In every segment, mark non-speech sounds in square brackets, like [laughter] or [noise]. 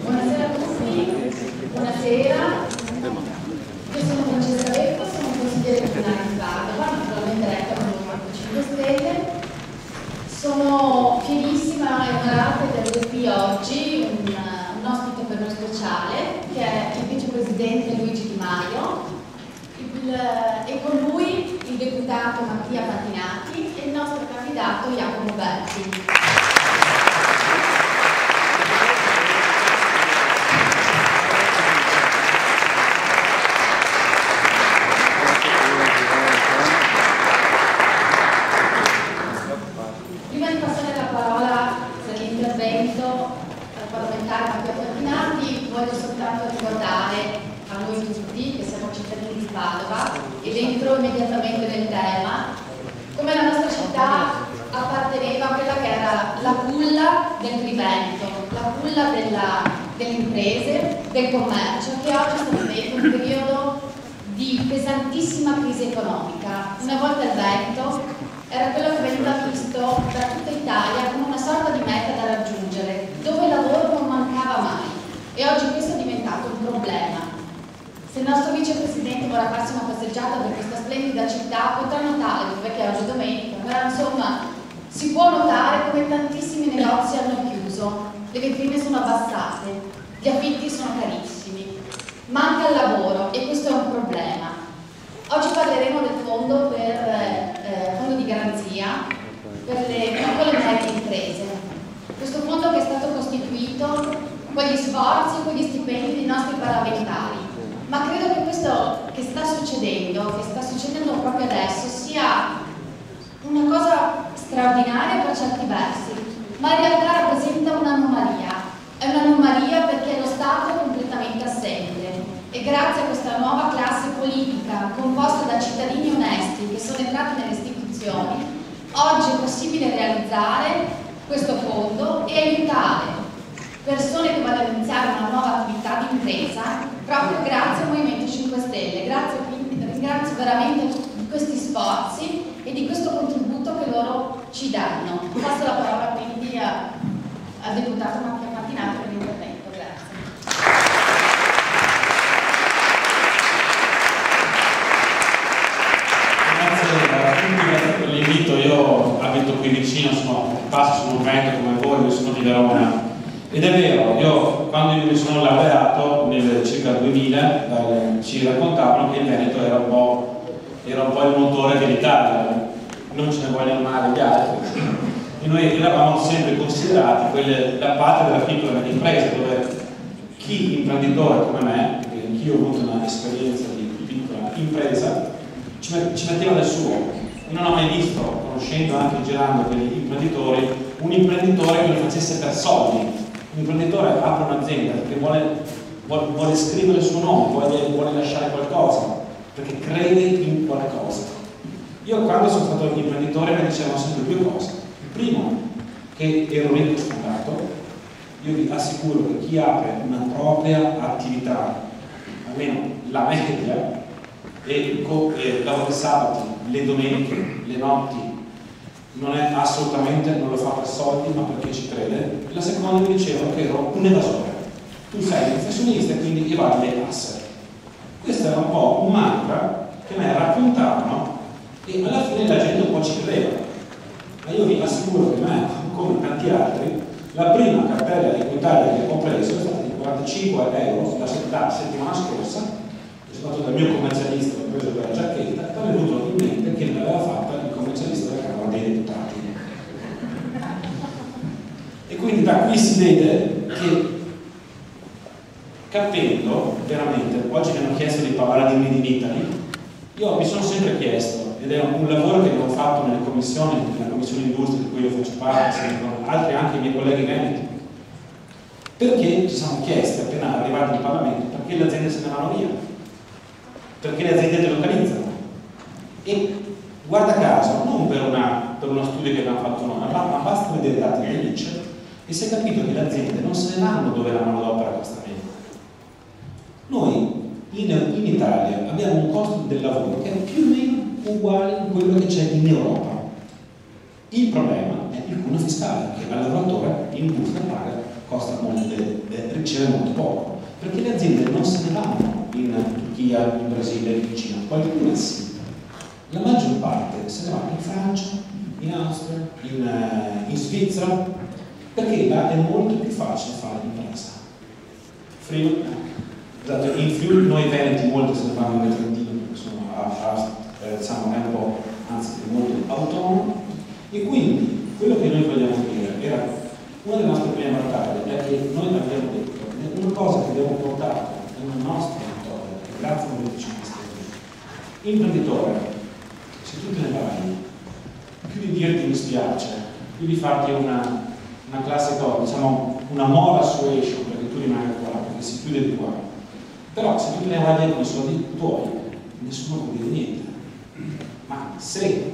Buonasera a tutti, buonasera. Io sono Francesca Becco, sono consigliere comunale di Padova, naturalmente eletta con il Movimento 5 Stelle. Sono fierissima e onorata di avere qui oggi un, un ospite per noi speciale, che è il vicepresidente Luigi Di Maio, il- e con lui il deputato Mattia Patinati e il nostro candidato Jacopo Berti. Prima ci, met- ci metteva del suo. Io non ho mai visto, conoscendo anche girando degli imprenditori, un imprenditore che lo facesse per soldi. Un imprenditore apre un'azienda perché vuole, vuole, vuole scrivere il suo nome, vuole, vuole lasciare qualcosa, perché crede in qualcosa. Io quando sono stato imprenditore mi dicevano sempre due cose. Il primo, che ero ricco sfondato, io vi assicuro che chi apre una propria attività, almeno la media, e co- e lavora i sabati, le domeniche, le notti, non è assolutamente, non lo fa per soldi, ma perché ci crede. La seconda mi dicevano che ero un evasore. Tu sei un professionista e quindi evadi le tasse. Questo era un po' un mantra che me raccontavano e alla fine la gente un po' ci credeva. Ma io vi assicuro che me, come tanti altri, la prima cartella equitaria che ho preso è stata di 45 euro la settimana scorsa, stato dal mio commercialista, l'ho preso per la giacchetta, poi è venuto in mente che me l'aveva fatta il commercialista della Camera dei Deputati. E quindi da qui si vede che capendo veramente, oggi mi hanno chiesto di parlare di Made in Italy, io mi sono sempre chiesto, ed è un lavoro che ho fatto nelle commissioni, nella commissione industria di cui io faccio parte, con altri anche i miei colleghi veneti, perché ci siamo chiesti appena arrivati in Parlamento perché le aziende se ne vanno via, perché le aziende delocalizzano. E guarda caso, non per, una, per uno studio che abbiamo fatto noi, ma, basta vedere i dati dell'ICE e si è capito che le aziende non se ne vanno dove la manodopera costa meno. Noi in, in Italia abbiamo un costo del lavoro che è più o meno uguale a quello che c'è in Europa. Il problema il cuneo fiscale, che al lavoratore in busta paga costa molto, riceve molto poco, perché le aziende non se ne vanno in Turchia, in Brasile, in Cina, qualcuno sì. La maggior parte se ne va in Francia, in Austria, in, uh, in Svizzera, perché là è molto più facile fare impresa. Friuli, esatto, in Friuli noi veneti molto se ne vanno nel Trentino, perché sono a, a, eh, è un po', anzi molto autonomo, e quindi quello che noi vogliamo dire era una delle nostre prime battaglie è che noi abbiamo detto una cosa che abbiamo portato nel nostro grazie al Movimento 5 Stelle, imprenditore, se tu te ne vai, più di dirti mi spiace, più di farti una, una classe cosa, diciamo una moral suasion perché tu rimani qua, perché si chiude di qua. Però se tu te ne vai dietro i soldi tuoi, nessuno può dire niente. Ma se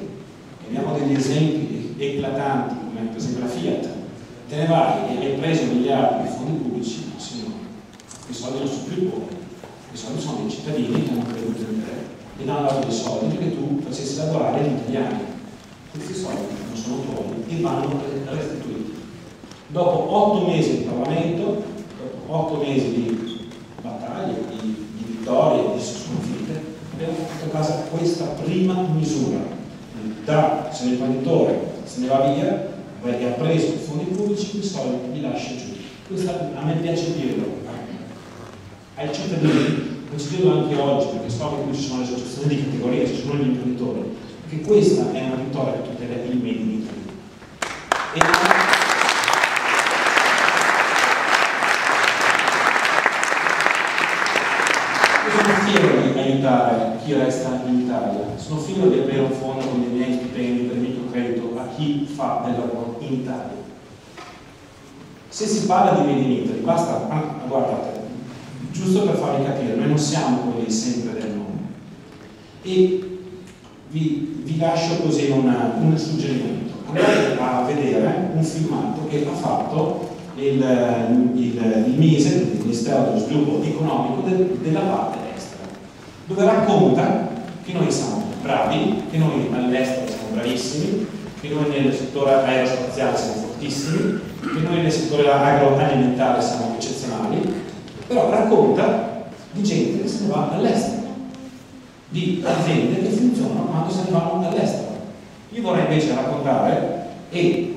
abbiamo degli esempi eclatanti, come per esempio la Fiat, te ne vai e hai preso miliardi di fondi pubblici, no signore, i soldi non sono più tuoi, i soldi sono dei cittadini che hanno creduto in te e hanno dato dei soldi perché tu facessi lavorare gli italiani. Questi soldi non sono tuoi e vanno restituiti. Dopo otto mesi di Parlamento, dopo otto mesi di battaglie, di, di vittorie, di sconfitte, abbiamo fatto a casa questa prima misura. Da, se l'imprenditore se ne va via, perché ha preso i fondi pubblici, i soldi li lascia giù. Questa, a me piace dirlo ai cittadini, lo dirlo anche oggi, perché so che qui ci sono le associazioni di categoria, ci sono gli imprenditori, che questa è una vittoria per tutte le il made in Italy. E sono fiero di aiutare chi resta in Italia, sono fiero di avere un fondo con i miei stipendi per microcredito a chi fa del lavoro in Italia. Se si parla di Made in Italy, basta, ah, guardate, giusto per farvi capire, noi non siamo quelli sempre del nome. E vi, vi lascio così una, un suggerimento. Andate a vedere un filmato che ha fatto il, il, il MISE, il Ministero dello Sviluppo Economico, de, della parte estera, dove racconta che noi siamo bravi, che noi all'estero siamo bravissimi, che noi nel settore aerospaziale siamo fortissimi, che noi nel settore agroalimentare siamo eccezionali, però racconta di gente che se ne va all'estero, di aziende che funzionano quando se ne vanno all'estero. Io vorrei invece raccontare e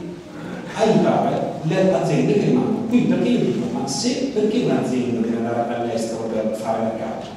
aiutare le aziende che rimangono qui, perché io dico, ma se, perché un'azienda deve andare all'estero per fare mercato?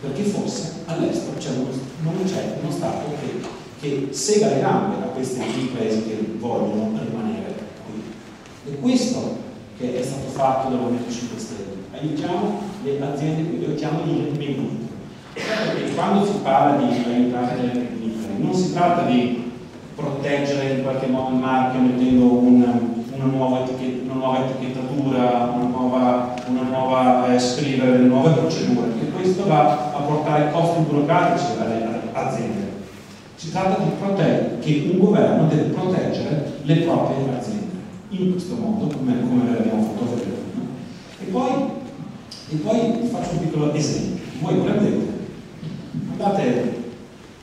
Perché forse all'estero uno, non c'è uno Stato che, che sega le gambe a queste imprese che vogliono rimanere qui. E questo che è stato fatto dal Movimento 5 Stelle. Aiutiamo le aziende qui, aiutiamo gli imprenditori. Perché quando si parla di aiutare le imprenditori, non si tratta di proteggere in qualche modo il marchio mettendo una, una, nuova, etichetta, una nuova, etichettatura, una nuova, una nuova eh, scrivere delle nuove procedure, perché questo va a portare costi burocratici alle aziende. Si tratta di che un governo deve proteggere le proprie aziende in questo modo, come, come l'abbiamo fatto vedere prima. E poi, e poi faccio un piccolo esempio. Voi prendete, andate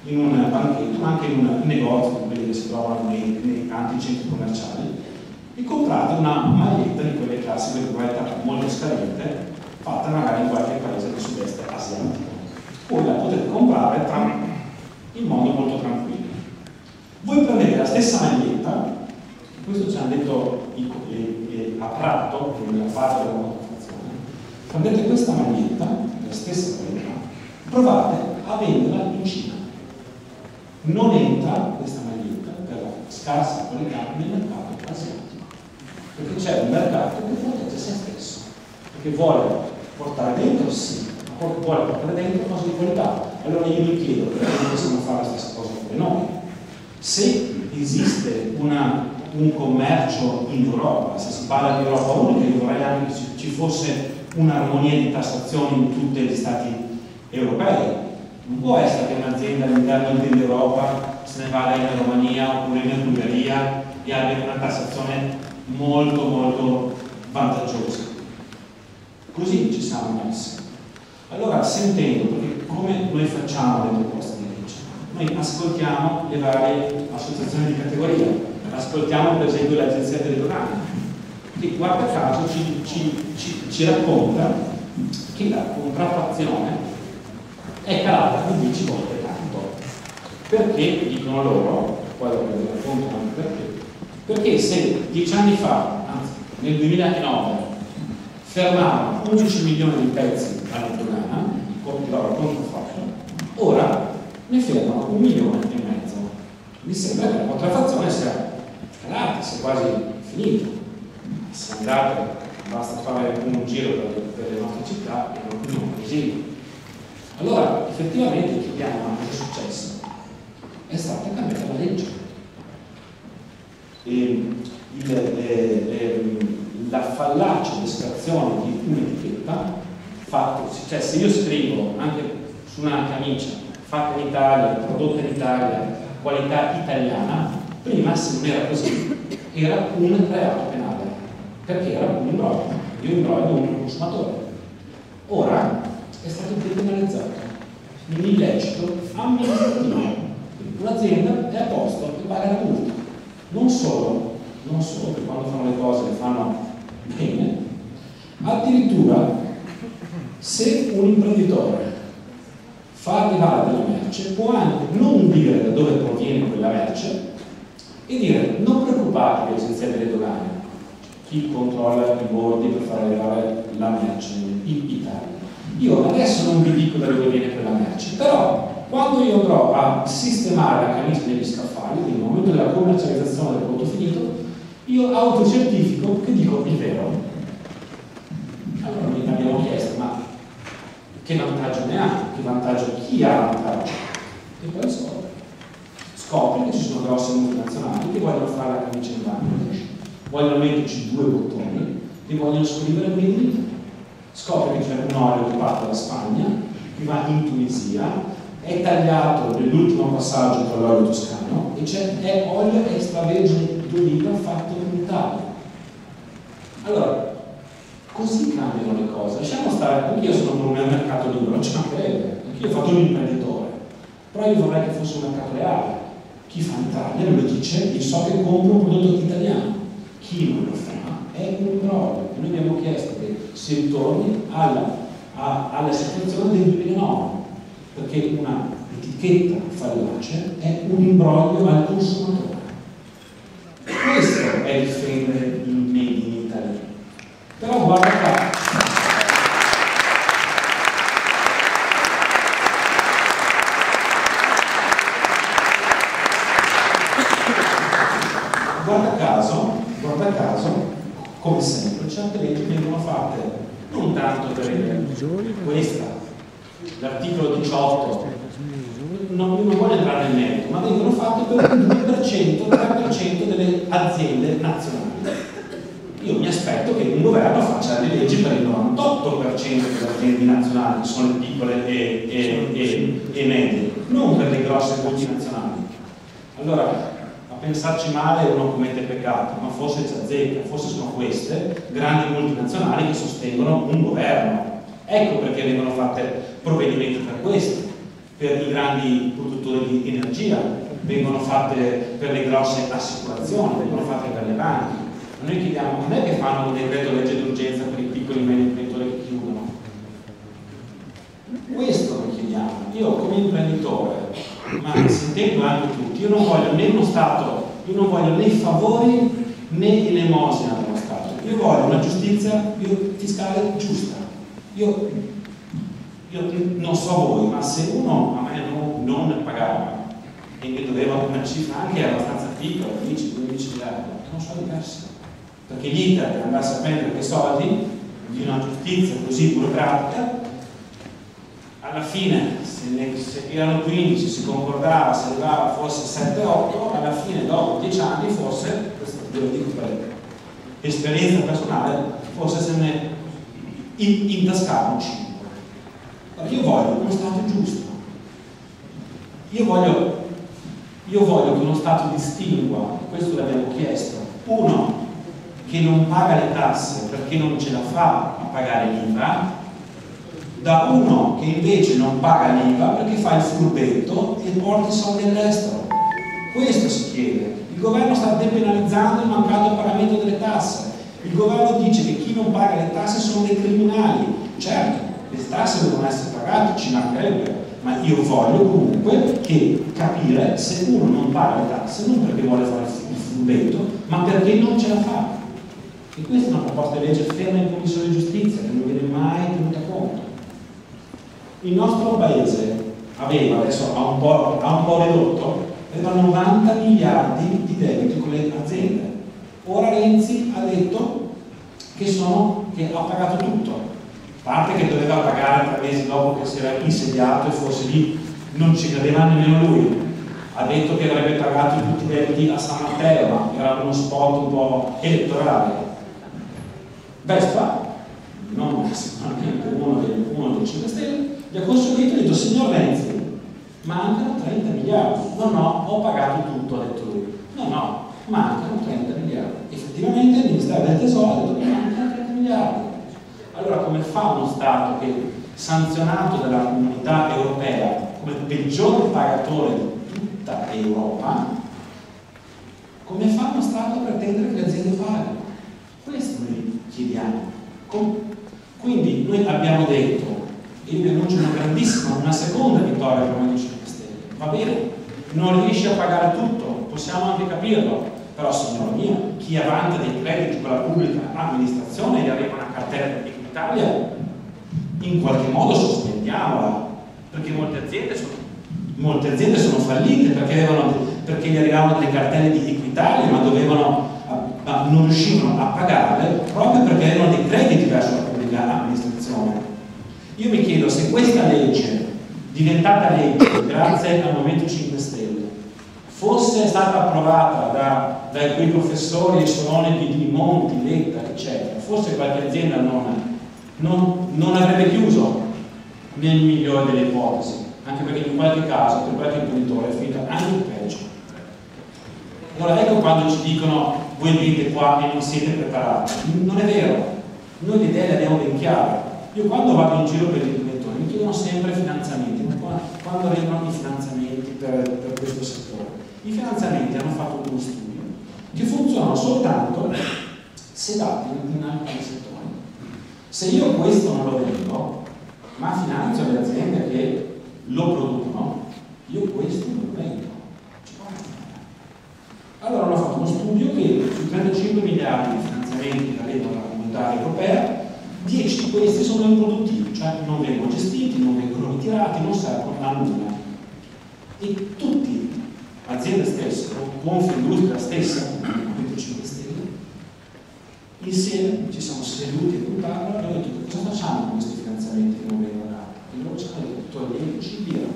in un banchetto, ma anche in un negozio, quelli che si trovano nei, nei tanti centri commerciali, e comprate una maglietta di quelle classiche di qualità molto scadente, fatta magari in qualche paese del sud-est asiatico. Voi la potete comprare in modo molto tranquillo. Voi prendete la stessa maglietta, questo ci hanno detto a Prato, quindi la parte della contraffazione, prendete questa maglietta, la stessa qualità, provate a venderla in Cina non entra questa maglietta per scarsa qualità nel mercato asiatico, perché c'è un mercato che protegge se stesso, perché vuole portare dentro, sì, ma vuole portare dentro cose di qualità. Allora io mi chiedo perché non possiamo fare la stessa cosa come noi. Se esiste una, un commercio in Europa, se si parla di Europa unica, io vorrei anche che ci fosse un'armonia di tassazione in tutti gli stati europei, non può essere che un'azienda all'interno dell'Europa se ne vada in Romania oppure in Bulgaria e abbia una tassazione molto molto vantaggiosa. Così ci siamo messi. Allora, sentendo, perché come noi facciamo le proposte di legge? Noi ascoltiamo le varie associazioni di categoria, ascoltiamo per esempio l'agenzia donane, che guarda caso ci, ci, ci, ci racconta che la contraffazione è calata 15 volte tanto. Perché, dicono loro, poi lo raccontano anche perché, perché se dieci anni fa, anzi nel 2009, fermavano 11 milioni di pezzi alla dogana, di loro contraffatto, ora ne fermano un milione e mezzo. Mi sembra che la contraffazione sia calata, sia quasi finita. Se andate, basta fare un giro per, le nostre città e non, non così. Allora, effettivamente chiediamo ma cosa è successo? È stata cambiata la legge. E il, eh, eh, la fallace d'estrazione di un'etichetta, fatto, cioè se io scrivo anche su una camicia fatta in Italia, prodotta in Italia, qualità italiana, prima se non era così, era un reato penale, perché era un imbroglio, io imbroglio un consumatore. Ora è stato depenalizzato, un illecito amministrativo. Un'azienda è a posto e paga la multa. Non solo, non solo che quando fanno le cose le fanno bene, addirittura se un imprenditore fa arrivare della merce può anche non dire da dove proviene quella merce e dire non preoccupatevi agenzia delle dogane chi controlla i bordi per far arrivare la merce in Italia io adesso non vi dico da dove viene quella merce però quando io andrò a sistemare la camicia degli scaffali nel momento della commercializzazione del prodotto finito io autocertifico che dico il vero allora mi abbiamo chiesto ma che vantaggio ne ha, che vantaggio chi ha vantaggio. E poi scopre. Scopre che ci sono grosse multinazionali che vogliono fare la camicia in Bangladesh, vogliono metterci due bottoni e vogliono scrivere Italy. Scopre che c'è un olio che parte dalla Spagna, che va in Tunisia, è tagliato nell'ultimo passaggio tra l'olio toscano e c'è è olio extravergine d'oliva fatto in Italia. Allora, Così cambiano le cose. Lasciamo stare, anch'io sono per un mercato libero, non ci mancherebbe, anch'io ho fatto un imprenditore, però io vorrei che fosse un mercato reale. Chi fa in Italia lo dice, io so che compro un prodotto italiano. Chi non lo fa è un imbroglio. Noi abbiamo chiesto che si ritorni alla, a, alla situazione del 2009, perché una etichetta fallace è un imbroglio al consumatore. Questo è difendere il made in Italy però guarda qua. Guarda caso, guarda caso, come sempre, certe leggi vengono fatte non tanto per questa, l'articolo 18, non, non voglio entrare nel merito, ma vengono fatte per il 2%, 3% delle aziende nazionali io mi aspetto che un governo faccia le leggi per il 98% delle aziende nazionali, che sono le piccole e, e, e, e medie, non per le grosse multinazionali. Allora, a pensarci male uno commette peccato, ma forse c'è azzecca, forse sono queste grandi multinazionali che sostengono un governo. Ecco perché vengono fatte provvedimenti per questo, per i grandi produttori di energia, vengono fatte per le grosse assicurazioni, vengono fatte per le banche noi chiediamo, non è che fanno un decreto legge d'urgenza per i piccoli e medi imprenditori che chiudono. Questo noi chiediamo. Io come imprenditore, ma sentendo anche tutti, io non voglio né uno Stato, io non voglio né favori né elemosina dello Stato. Io voglio una giustizia fiscale giusta. Io, io, non so voi, ma se uno a me non, non pagava e mi doveva una cifra anche abbastanza piccola, 10-15 miliardi, non so diversi perché l'iter per andarsi a prendere quei soldi di una giustizia così burocratica alla fine se, ne, erano 15 si concordava se arrivava forse 7-8 alla fine dopo 10 anni forse ve lo dico per esperienza personale forse se ne intascavano 5 allora io voglio uno Stato giusto. Io voglio, io voglio che uno Stato distingua questo l'abbiamo chiesto uno che non paga le tasse perché non ce la fa a pagare l'IVA, da uno che invece non paga l'IVA perché fa il furbetto e porta i soldi all'estero. Questo si chiede. Il governo sta depenalizzando il mancato pagamento delle tasse. Il governo dice che chi non paga le tasse sono dei criminali. Certo, le tasse devono essere pagate, ci mancherebbe, ma io voglio comunque che capire se uno non paga le tasse non perché vuole fare il furbetto, ma perché non ce la fa. E questa è una proposta di legge ferma in Commissione di Giustizia che non viene mai tenuta conto. Il nostro paese aveva, adesso ha un po', ha un po ridotto, aveva 90 miliardi di debiti con le aziende. Ora Renzi ha detto che, sono, che ha pagato tutto, a parte che doveva pagare tre mesi dopo che si era insediato e forse lì non ci credeva nemmeno lui. Ha detto che avrebbe pagato tutti i debiti a San Matteo, ma era uno spot un po' elettorale. Vespa, non sicuramente uno dei, uno dei 5 Stelle, gli ha consulito e ha detto signor Renzi, mancano 30 miliardi. No, no, ho pagato tutto, ha detto lui. No, no, mancano 30 miliardi. Effettivamente il Ministero del Tesoro ha detto mancano 30 miliardi. Allora come fa uno Stato che sanzionato dalla comunità europea come peggior pagatore di tutta Europa, come fa uno Stato a pretendere che le aziende paghino? Questo noi chiediamo. Quindi noi abbiamo detto, e io vi annuncio una grandissima, una seconda vittoria per Movimento 5 Stelle, va bene, non riesce a pagare tutto, possiamo anche capirlo, però signora mia, chi avanza dei crediti con la pubblica amministrazione e arriva una cartella di Italia, in qualche modo sospendiamola, perché molte aziende sono, molte aziende sono fallite perché, avevano, perché gli arrivavano delle cartelle di Equitalia ma dovevano ma non riuscivano a pagarle proprio perché erano dei crediti verso la pubblica amministrazione. Io mi chiedo se questa legge, diventata legge grazie al Movimento 5 Stelle, fosse stata approvata da, da quei professori e soloni di Monti, Letta, eccetera, forse qualche azienda non, non, non avrebbe chiuso nel migliore delle ipotesi, anche perché in qualche caso per qualche imprenditore è finita anche peggio. Allora ecco quando ci dicono voi venite qua e non siete preparati. Non è vero, noi le idee le abbiamo ben chiare. Io quando vado in giro per gli imprenditori mi chiedono sempre finanziamenti, ma quando arrivano i finanziamenti per, per questo settore? I finanziamenti hanno fatto uno studio che funzionano soltanto se dati in alcuni settori. Se io questo non lo vendo, ma finanzio le aziende che lo producono, io questo non lo vendo. Allora hanno fatto uno studio che su 35 miliardi di finanziamenti che arrivano comunità europea, 10 di questi sono improduttivi, cioè non vengono gestiti, non vengono ritirati, non servono a nulla. E tutti, aziende stesse, Confindustria stessa, Movimento 5 Stelle, insieme ci siamo seduti a tavolo e abbiamo detto cosa facciamo con questi finanziamenti che non vengono dati? E loro ci hanno detto toglieteci via,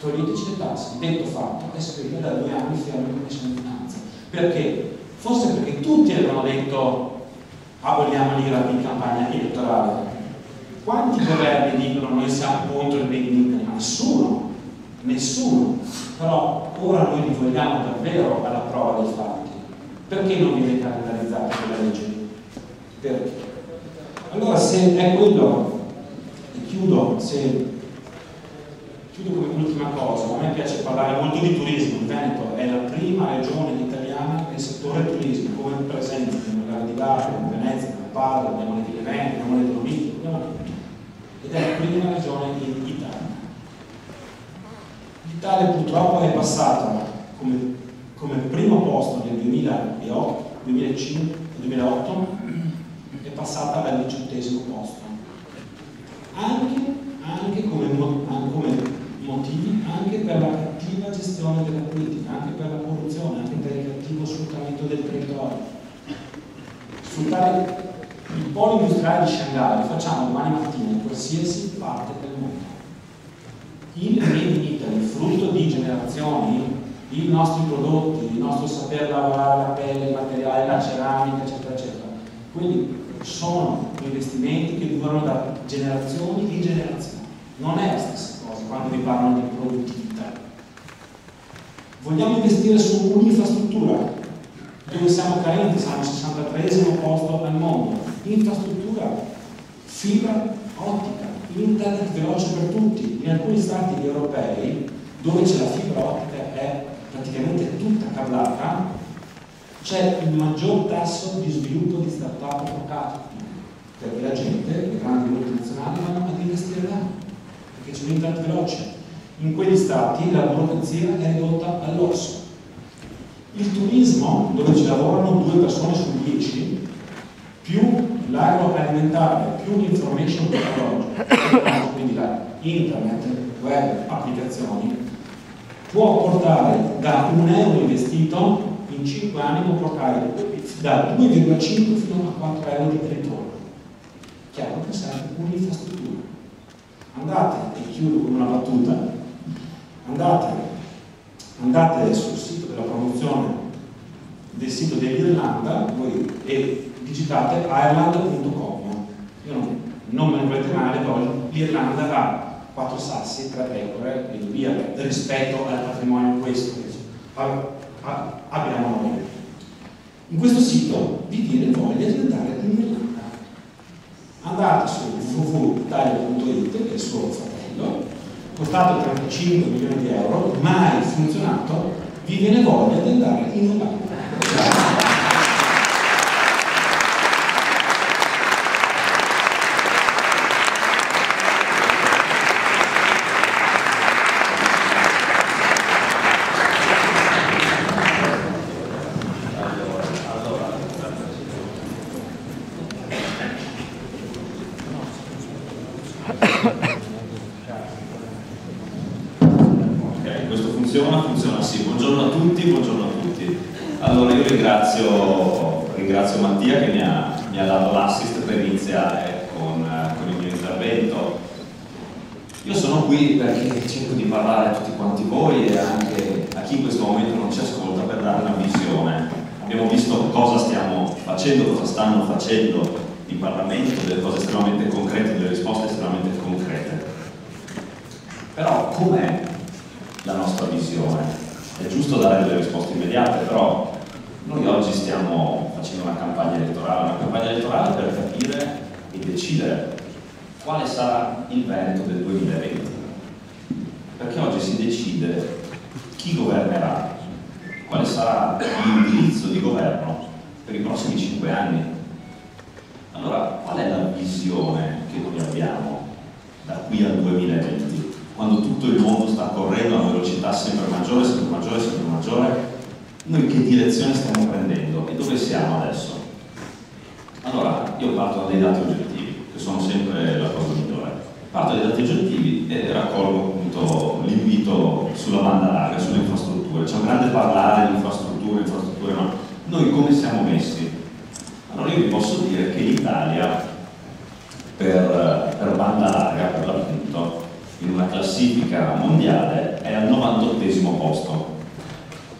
toglieteci le tasse, detto fatto, che io da due anni fermo commissione di finanza. Perché? Forse perché tutti avevano detto aboliamo l'IRA in campagna elettorale. Quanti governi dicono noi siamo contro il Made in Italy? Nessuno, nessuno. Però ora noi li vogliamo davvero alla prova dei fatti. Perché non viene calendarizzata quella legge? Perché? Allora se è quello, e chiudo, se Chiudo come ultima cosa, a me piace parlare molto di turismo, il Veneto è la prima regione italiana nel settore turismo, come per di Bari, in Venezia, nel Padre, abbiamo le Ville Venete, abbiamo le Dolomiti, abbiamo tutto. Ed è la prima regione in Italia. L'Italia purtroppo è passata come, come primo posto nel 2008, 2005, 2008, è passata al diciottesimo posto. Anche, anche come, come motivi anche per la cattiva gestione della politica, anche per la corruzione, anche per il cattivo sfruttamento del territorio. Polo industriale di Shanghai lo facciamo domani mattina in qualsiasi parte del mondo. Il Made in Italy, frutto di generazioni, i nostri prodotti, il nostro saper lavorare la pelle, il materiale, la ceramica, eccetera, eccetera. Quindi sono investimenti che durano da generazioni in generazioni. Non è la stessa quando vi parlano di produttività. Vogliamo investire su un'infrastruttura dove siamo carenti, siamo al 63 posto al mondo infrastruttura, fibra ottica, internet veloce per tutti. In alcuni stati europei, dove c'è la fibra ottica è praticamente tutta cablata, c'è il maggior tasso di sviluppo di start-up pro capite, perché la gente, le grandi multinazionali, vanno ad investire là, perché c'è un internet veloce. In quegli stati la burocrazia è ridotta all'orso. Il turismo, dove ci lavorano due persone su dieci, più l'agroalimentare, più l'information technology, quindi la internet, web, applicazioni, può portare da un euro investito in 5 anni può portare da 2,5 fino a 4 euro di ritorno. Chiaro che serve un'infrastruttura. Andate, e chiudo con una battuta, andate, andate sul sito della promozione del sito dell'Irlanda voi, e digitate Ireland.com. Non, me ne volete male, però l'Irlanda ha quattro sassi, tre pecore, quindi via rispetto al patrimonio questo che abbiamo noi. In questo sito vi viene voglia di andare in Irlanda. Andate su www.italia.it, che è il suo fratello, costato 35 milioni di euro, mai funzionato, vi viene voglia di andare in Irlanda. decidere quale sarà il Veneto del 2020. Perché oggi si decide chi governerà, quale sarà l'indirizzo di governo per i prossimi cinque anni. Allora, qual è la visione che noi abbiamo da qui al 2020, quando tutto il mondo sta correndo a una velocità sempre maggiore, sempre maggiore, sempre maggiore? Noi che direzione stiamo prendendo e dove siamo adesso? Allora, io parto da dei dati oggettivi che sono sempre la cosa migliore. Parto dai dati oggettivi e raccolgo appunto l'invito sulla banda larga, sulle infrastrutture. C'è un grande parlare di infrastrutture, infrastrutture, ma noi come siamo messi? Allora io vi posso dire che l'Italia per, per banda larga, per l'appunto, in una classifica mondiale è al 98 posto.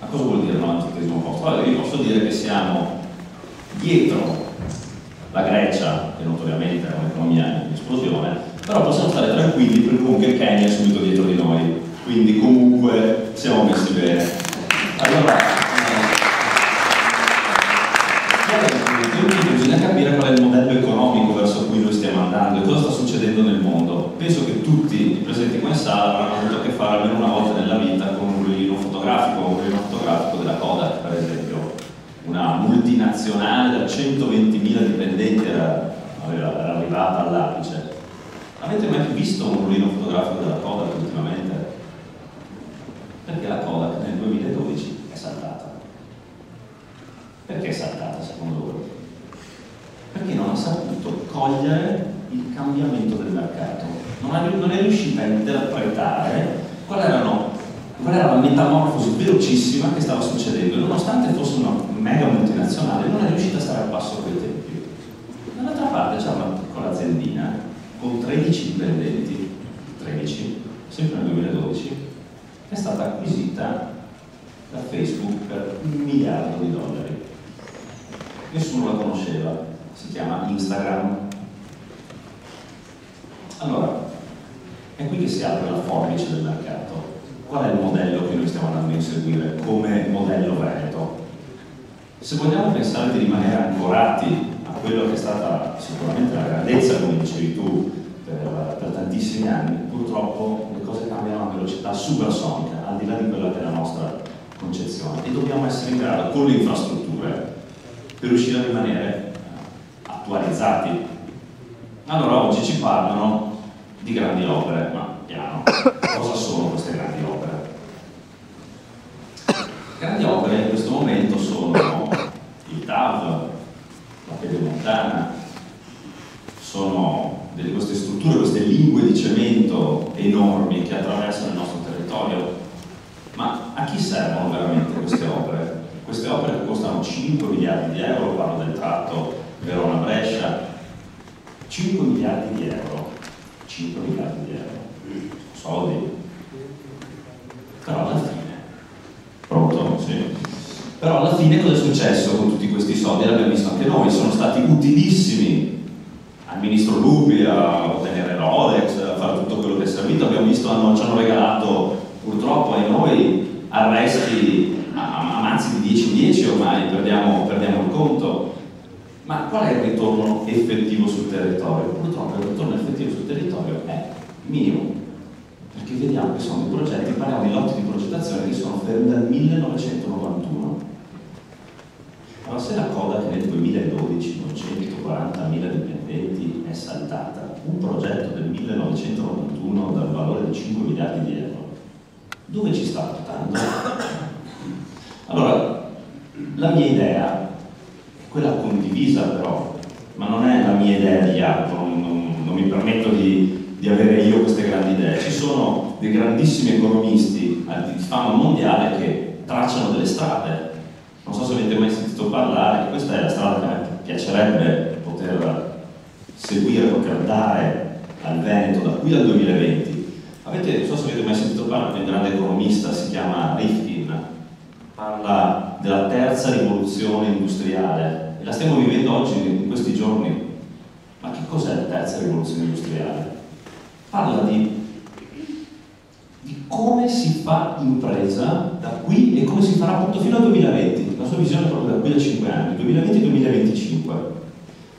Ma cosa vuol dire il 98 posto? Allora, io vi posso dire che siamo dietro la Grecia, che notoriamente è un'economia in esplosione, però possiamo stare tranquilli perché comunque il Kenya è subito dietro di noi, quindi comunque siamo messi bene. Allora, eh, bisogna capire qual è il modello economico verso cui noi stiamo andando e cosa sta succedendo nel mondo. Penso che tutti nazionale da 120.000 dipendenti era, aveva, era arrivata all'apice. Avete mai visto un rullino fotografico della Kodak ultimamente? Perché la Kodak nel 2012 è saltata. Perché è saltata secondo voi? Perché non ha saputo cogliere il cambiamento del mercato, non, ha, non è riuscita a interpretare qual, erano, qual era la metamorfosi velocissima che stava succedendo, nonostante fosse una mega multinazionale non è riuscita a stare al passo coi tempi. Dall'altra parte c'è una piccola aziendina con 13 dipendenti, 13, sempre nel 2012, è stata acquisita da Facebook per un miliardo di dollari. Nessuno la conosceva, si chiama Instagram. Allora, è qui che si apre la forbice del mercato. Qual è il modello che noi stiamo andando a inseguire come modello veneto? Se vogliamo pensare di rimanere ancorati a quello che è stata sicuramente la grandezza, come dicevi tu, per, per tantissimi anni, purtroppo le cose cambiano a velocità supersonica, al di là di quella che è la nostra concezione, e dobbiamo essere in grado, con le infrastrutture, per riuscire a rimanere eh, attualizzati. Allora oggi ci parlano di grandi opere, ma piano, cosa sono queste grandi opere? TAV, la Pedemontana, sono delle, queste strutture, queste lingue di cemento enormi che attraversano il nostro territorio. Ma a chi servono veramente queste opere? Queste opere costano 5 miliardi di euro, parlo del tratto Verona-Brescia, 5 miliardi di euro, 5 miliardi di euro, soldi. Però alla fine, pronto? Sì. Però alla fine cosa è successo con tutti soldi? L'abbiamo visto anche noi, sono stati utilissimi al ministro Lupi a ottenere Rolex, a fare tutto quello che è servito. Abbiamo visto, hanno, ci hanno regalato purtroppo ai noi arresti a, a di 10 in 10 ormai, perdiamo, perdiamo il conto. Ma qual è il ritorno effettivo sul territorio? Purtroppo il ritorno effettivo sul territorio è minimo, perché vediamo che sono dei progetti, parliamo di lotti di progettazione che sono fermi dal 1991. Se la coda che nel 2012 240.000 dipendenti è saltata, un progetto del 1991 dal valore di 5 miliardi di euro, dove ci sta portando? Allora, la mia idea quella condivisa però, ma non è la mia idea di atto, non, non, non mi permetto di, di, avere io queste grandi idee. Ci sono dei grandissimi economisti di fama mondiale che tracciano delle strade. Non so se avete mai sentito parlare, questa è la strada che a piacerebbe poter seguire, poter dare al Veneto da qui al 2020. Avete, non so se avete mai sentito parlare di un grande economista, si chiama Rifkin, parla della terza rivoluzione industriale e la stiamo vivendo oggi in questi giorni. Ma che cos'è la terza rivoluzione industriale? Parla di, di come si fa impresa da qui e come si farà appunto fino al 2020. La sua visione proprio da qui a 5 anni, 2020-2025.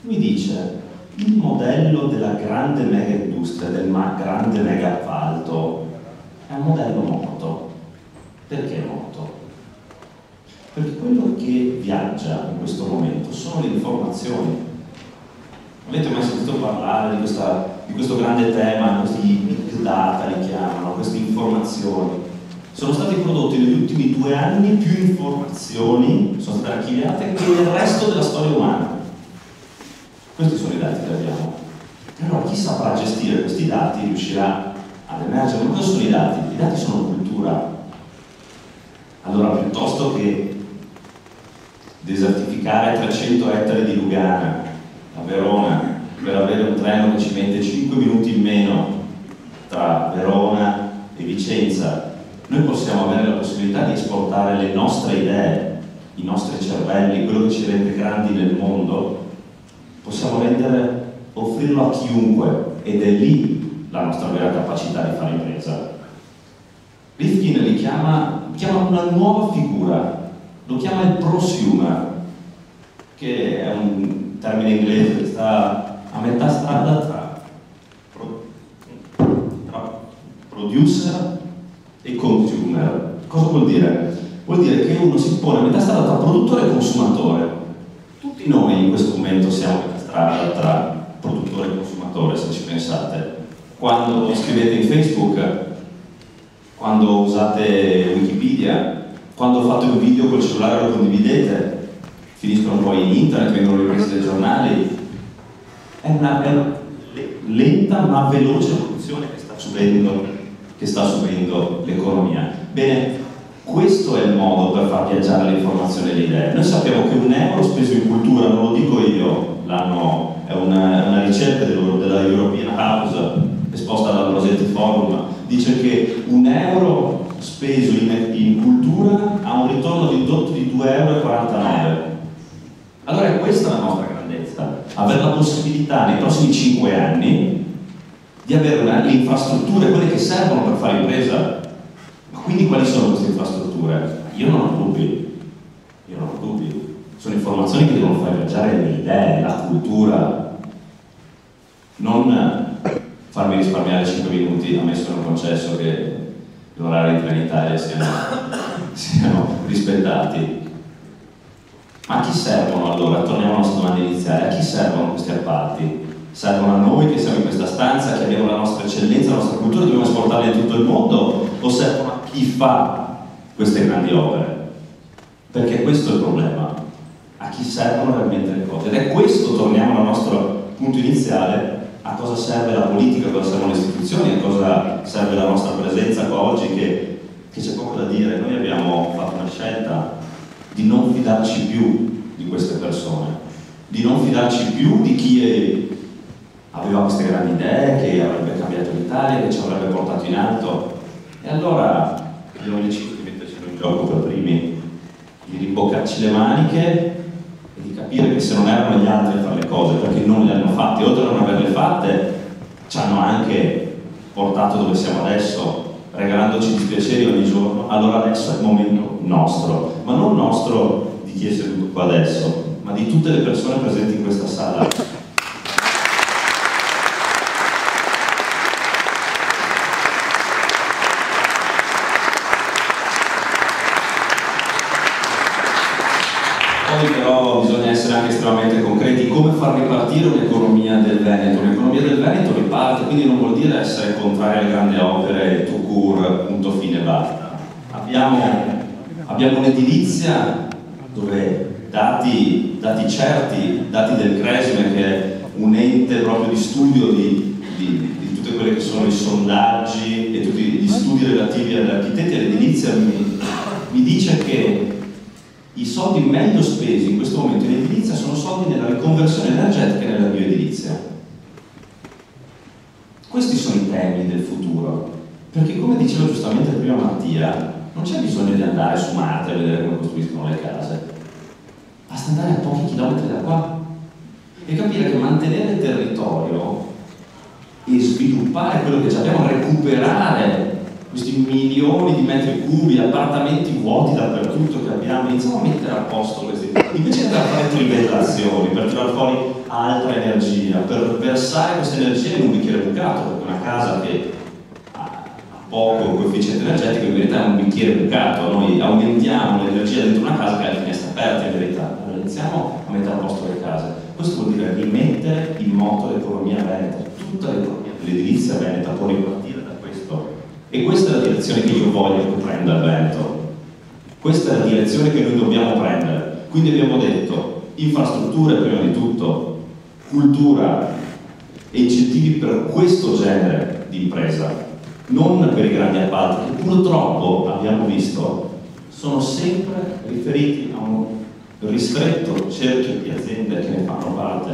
Lui dice il modello della grande mega industria, del grande mega appalto, è un modello morto. Perché è morto? Perché quello che viaggia in questo momento sono le informazioni. Avete mai sentito parlare di, questa, di questo grande tema, questi big data li chiamano, queste informazioni? Sono stati prodotti negli ultimi due anni più informazioni, sono state archiviate, che il resto della storia umana. Questi sono i dati che abbiamo. Però chi saprà gestire questi dati riuscirà ad emergere. Ma cosa sono i dati? I dati sono cultura. Allora, piuttosto che desertificare 300 ettari di Lugana a Verona per avere un treno che ci mette 5 minuti in meno tra Verona e Vicenza, noi possiamo avere la possibilità di esportare le nostre idee, i nostri cervelli, quello che ci rende grandi nel mondo, possiamo rendere, offrirlo a chiunque ed è lì la nostra vera capacità di fare impresa. Rifkin li chiama, chiama una nuova figura lo chiama il prosumer, che è un termine inglese che sta a metà strada tra, tra producer e consumer. Cosa vuol dire? Vuol dire che uno si pone a metà strada tra produttore e consumatore. Tutti noi in questo momento siamo metà strada tra produttore e consumatore, se ci pensate. Quando scrivete in Facebook, quando usate Wikipedia, quando fate un video col cellulare lo condividete, finiscono poi in internet, vengono ripresi dai giornali. È una, è una lenta ma veloce evoluzione che sta subendo, che sta subendo l'economia. Bene, questo è il modo per far viaggiare l'informazione e le idee. Noi sappiamo che un euro speso in cultura, non lo dico io, è una, una ricerca della European House esposta dal Rosetta Forum, dice che un euro speso in, in cultura ha un ritorno di indotto di 2,49 euro. Allora è questa la nostra grandezza, avere la possibilità nei prossimi 5 anni di avere una, le infrastrutture, quelle che servono per fare impresa. Ma quindi quali sono queste infrastrutture? Io non ho dubbi, io non ho dubbi. Sono informazioni che devono far viaggiare le idee, la cultura, non farmi risparmiare 5 minuti, a me sono concesso che gli orari in Trenitalia siano, [laughs] siano rispettati. Ma a chi servono allora? Torniamo alla nostra domanda iniziale, a chi servono questi appalti? Servono a noi che siamo in questa stanza, che abbiamo la nostra eccellenza, la nostra cultura, dobbiamo esportarli in tutto il mondo? O servono a chi fa queste grandi opere? Perché questo è il problema, a chi servono realmente le cose. Ed è questo, torniamo al nostro punto iniziale, a cosa serve la politica, a cosa servono le istituzioni, a cosa serve la nostra presenza qua oggi, che, che c'è poco da dire. Noi abbiamo fatto una scelta di non fidarci più di queste persone, di non fidarci più di chi aveva queste grandi idee, che avrebbe cambiato l'Italia, che ci avrebbe portato in alto. E allora abbiamo deciso di metterci in gioco per primi, di rimboccarci le maniche e di capire che se non erano gli altri a fare le cose, perché non le hanno fatte, oltre a non averle fatte, ci hanno anche portato dove siamo adesso, regalandoci dispiaceri ogni giorno, allora adesso è il momento nostro, ma non nostro di chi è seduto qua adesso, ma di tutte le persone presenti in questa sala. Poi però bisogna essere anche estremamente concreti, come far ripartire un'economia del Veneto? Un'economia del Veneto riparte, quindi non vuol dire essere contrari alle grandi opere, to cure, punto fine, basta. Abbiamo, abbiamo un'edilizia dove dati, dati, certi, dati del Cresme, che è un ente proprio di studio di, di, di tutte quelle che sono i sondaggi e tutti gli studi relativi agli architetti all'edilizia, mi, mi dice che i soldi meglio spesi in questo momento in edilizia sono soldi nella riconversione energetica e nella bioedilizia. Questi sono i temi del futuro, perché come diceva giustamente prima Mattia, non c'è bisogno di andare su Marte a vedere come costruiscono le case, basta andare a pochi chilometri da qua e capire che mantenere il territorio e sviluppare quello che abbiamo, recuperare questi milioni di metri cubi, appartamenti vuoti dappertutto che abbiamo, iniziamo a mettere a posto questi, invece di andare a fare trivellazioni per tirare fuori altra energia, per versare questa energia in un bicchiere bucato, perché una casa che ha poco coefficiente energetico in verità è un bicchiere bucato, noi aumentiamo l'energia dentro una casa che ha le finestre aperte in verità, allora iniziamo a mettere a posto le case, questo vuol dire rimettere in moto l'economia veneta, tutta l'economia dell'edilizia veneta può ripartire e questa è la direzione che io voglio che prenda il Veneto. Questa è la direzione che noi dobbiamo prendere. Quindi abbiamo detto infrastrutture prima di tutto, cultura e incentivi per questo genere di impresa, non per i grandi appalti, che purtroppo abbiamo visto sono sempre riferiti a un ristretto cerchio di aziende che ne fanno parte,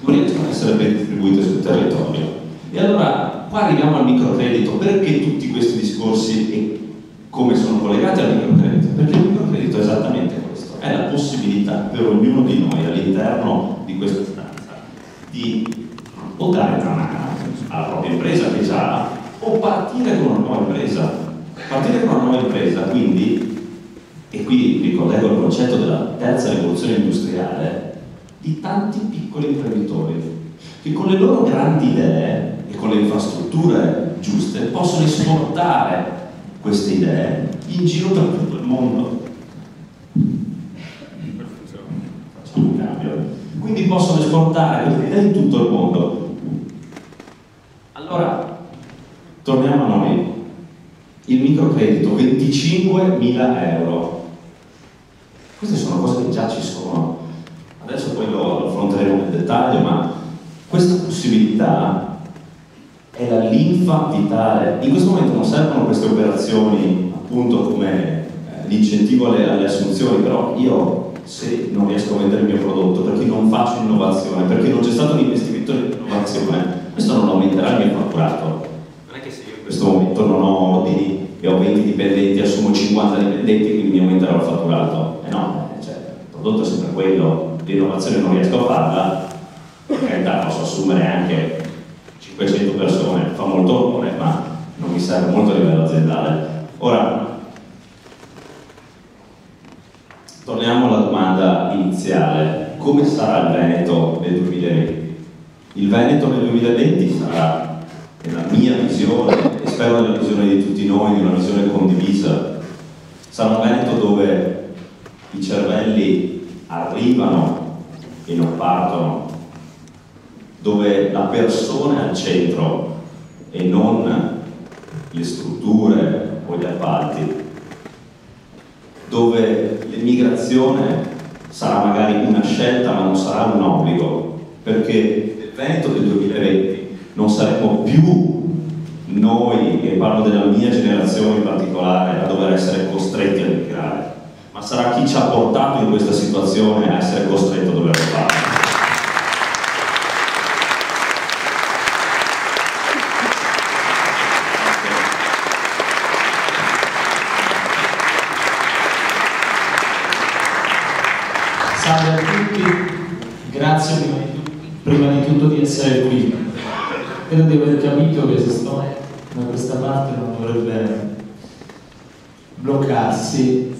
non riescono a essere ben distribuite sul territorio. E allora Qua arriviamo al microcredito, perché tutti questi discorsi e come sono collegati al microcredito? Perché il microcredito è esattamente questo, è la possibilità per ognuno di noi all'interno di questa stanza di o dare una mano alla propria impresa che già ha o partire con una nuova impresa. Partire con una nuova impresa, quindi, e qui ricollego il concetto della terza rivoluzione industriale, di tanti piccoli imprenditori che con le loro grandi idee e con le infrastrutture giuste possono esportare queste idee in giro per tutto il mondo. Facciamo un cambio. Quindi possono esportare queste idee in tutto il mondo. Allora, torniamo a noi. Il microcredito, 25.000 euro. Queste sono cose che già ci sono. Adesso poi lo affronteremo nel dettaglio, ma questa possibilità è la linfa vitale. In questo momento non servono queste operazioni appunto come eh, l'incentivo alle, alle, assunzioni, però io se non riesco a vendere il mio prodotto perché non faccio innovazione, perché non c'è stato un investimento in innovazione, questo non aumenterà il mio fatturato. Non è che se io in questo momento non ho ordini e ho 20 dipendenti, assumo 50 dipendenti, quindi mi aumenterà il fatturato. E eh no, eh, cioè, il prodotto è sempre quello, l'innovazione non riesco a farla, per carità posso assumere anche 500 persone, fa molto onore, ma non mi serve molto a livello aziendale. Ora, torniamo alla domanda iniziale, come sarà il Veneto nel 2020? Il Veneto nel 2020 sarà, nella mia visione, e spero nella visione di tutti noi, di una visione condivisa, sarà un Veneto dove i cervelli arrivano e non partono, dove la persona è al centro e non le strutture o gli appalti, dove l'immigrazione sarà magari una scelta ma non sarà un obbligo, perché nel Veneto del 2020 non saremo più noi, e parlo della mia generazione in particolare, a dover essere costretti a emigrare, ma sarà chi ci ha portato in questa situazione a essere costretto a doverlo fare. Salve a tutti, grazie prima di, tutto, prima di tutto di essere qui. Credo di aver capito che se sto da questa parte non dovrebbe bloccarsi.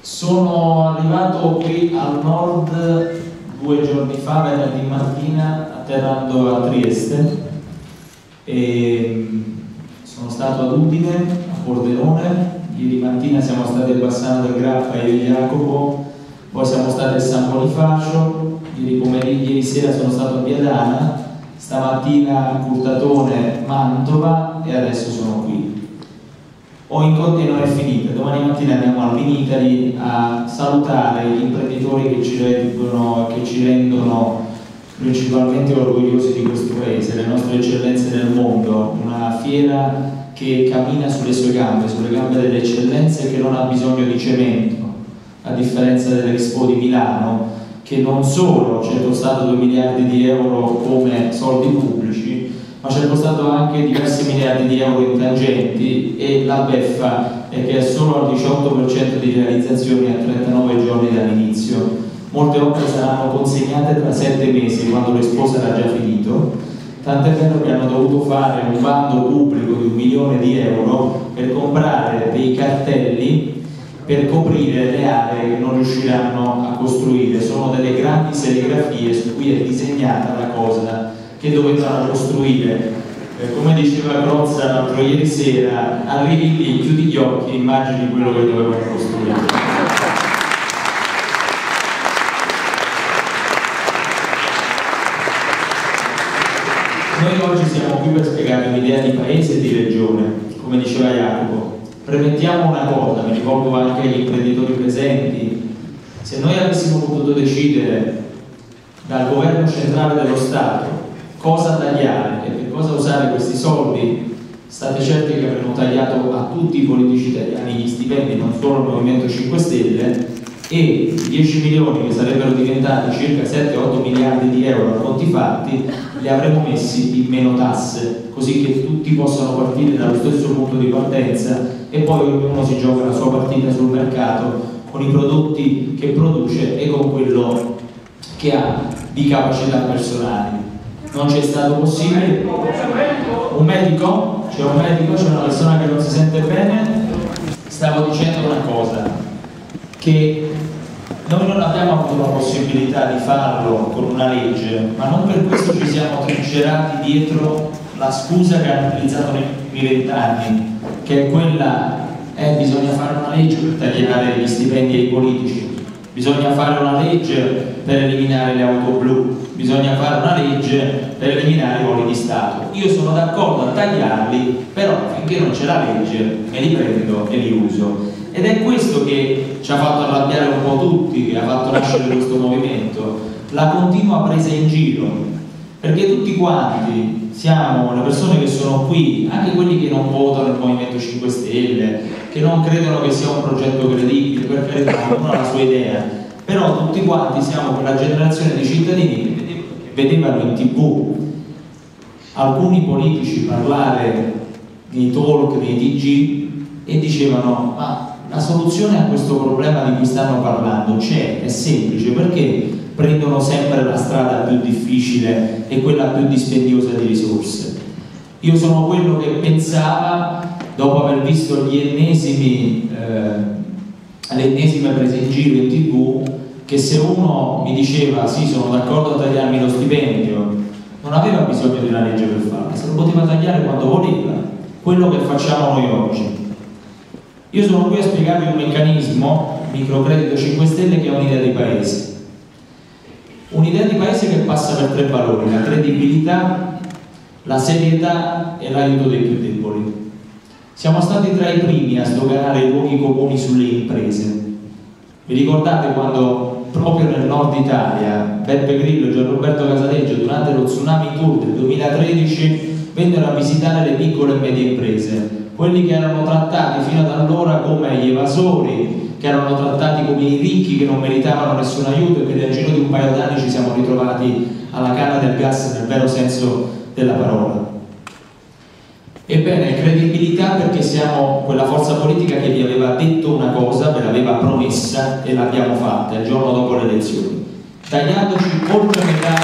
Sono arrivato qui al nord due giorni fa, venerdì mattina, atterrando a Trieste. E sono stato ad Udine, a Pordenone, ieri mattina siamo stati a Bassano del Grappa io e Jacopo. Poi siamo stati a San Bonifacio, ieri pomeriggio, ieri sera sono stato a Biadana, stamattina Curtatone, Mantova e adesso sono qui. Ho incontri non è finita, domani mattina andiamo al Vinitali a salutare gli imprenditori che ci rendono, che ci rendono principalmente orgogliosi di questo paese, le nostre eccellenze nel mondo, una fiera che cammina sulle sue gambe, sulle gambe delle eccellenze che non ha bisogno di cemento a differenza dell'Expo di Milano, che non solo ci è costato 2 miliardi di euro come soldi pubblici, ma ci è costato anche diversi miliardi di euro in tangenti e la beffa è che è solo al 18% di realizzazioni a 39 giorni dall'inizio. Molte opere saranno consegnate tra 7 mesi quando l'Expo sarà già finito, tant'è vero che hanno dovuto fare un bando pubblico di un milione di euro per comprare dei cartelli per coprire le aree che non riusciranno a costruire. Sono delle grandi serigrafie su cui è disegnata la cosa che dovevano costruire. Eh, come diceva Crozza l'altro ieri sera, arrivi lì, chiudi gli occhi e immagini quello che dovevano costruire. Noi oggi siamo qui per spiegare un'idea di paese e di regione, come diceva Jacopo. Premettiamo una cosa, mi rivolgo anche agli imprenditori presenti, se noi avessimo potuto decidere dal governo centrale dello Stato cosa tagliare e per cosa usare questi soldi, state certi che avremmo tagliato a tutti i politici italiani gli stipendi, non solo al Movimento 5 Stelle, e 10 milioni che sarebbero diventati circa 7-8 miliardi di euro a conti fatti li avremmo messi in meno tasse così che tutti possano partire dallo stesso punto di partenza e poi ognuno si gioca la sua partita sul mercato con i prodotti che produce e con quello che ha di capacità personali non c'è stato possibile un medico? c'è un medico? c'è una persona che non si sente bene? stavo dicendo una cosa che noi non abbiamo avuto la possibilità di farlo con una legge, ma non per questo ci siamo trincerati dietro la scusa che hanno utilizzato nei vent'anni, che è quella, eh, bisogna fare una legge per tagliare gli stipendi ai politici, bisogna fare una legge per eliminare le auto blu, bisogna fare una legge per eliminare i voli di Stato. Io sono d'accordo a tagliarli, però finché non c'è la legge me li prendo e li uso. Ed è questo che ci ha fatto arrabbiare un po' tutti, che ha fatto nascere questo movimento, la continua presa in giro, perché tutti quanti siamo le persone che sono qui, anche quelli che non votano il Movimento 5 Stelle, che non credono che sia un progetto credibile, per carità, ognuno ha la sua idea, però tutti quanti siamo quella generazione di cittadini che vedevano in tv alcuni politici parlare nei talk, nei TG e dicevano ma la soluzione a questo problema di cui stanno parlando c'è, è semplice, perché prendono sempre la strada più difficile e quella più dispendiosa di risorse. Io sono quello che pensava, dopo aver visto gli ennesimi, eh, le ennesime prese in giro in tv, che se uno mi diceva sì sono d'accordo a tagliarmi lo stipendio, non aveva bisogno di una legge per farlo, se lo poteva tagliare quando voleva, quello che facciamo noi oggi. Io sono qui a spiegarvi un meccanismo Microcredito 5 Stelle che ha un'idea di paese. Un'idea di paese che passa per tre valori, la credibilità, la serietà e l'aiuto dei più deboli. Siamo stati tra i primi a sdoganare i luoghi comuni sulle imprese. Vi ricordate quando proprio nel nord Italia Beppe Grillo e Gianroberto Casaleggio durante lo tsunami tour del 2013 vennero a visitare le piccole e medie imprese, quelli che erano trattati fino ad allora come gli evasori, che erano trattati come i ricchi che non meritavano nessun aiuto e che nel giro di un paio d'anni ci siamo ritrovati alla canna del gas nel vero senso della parola. Ebbene, credibilità perché siamo quella forza politica che vi aveva detto una cosa, ve l'aveva promessa e l'abbiamo fatta il giorno dopo le elezioni, tagliandoci oltre metà,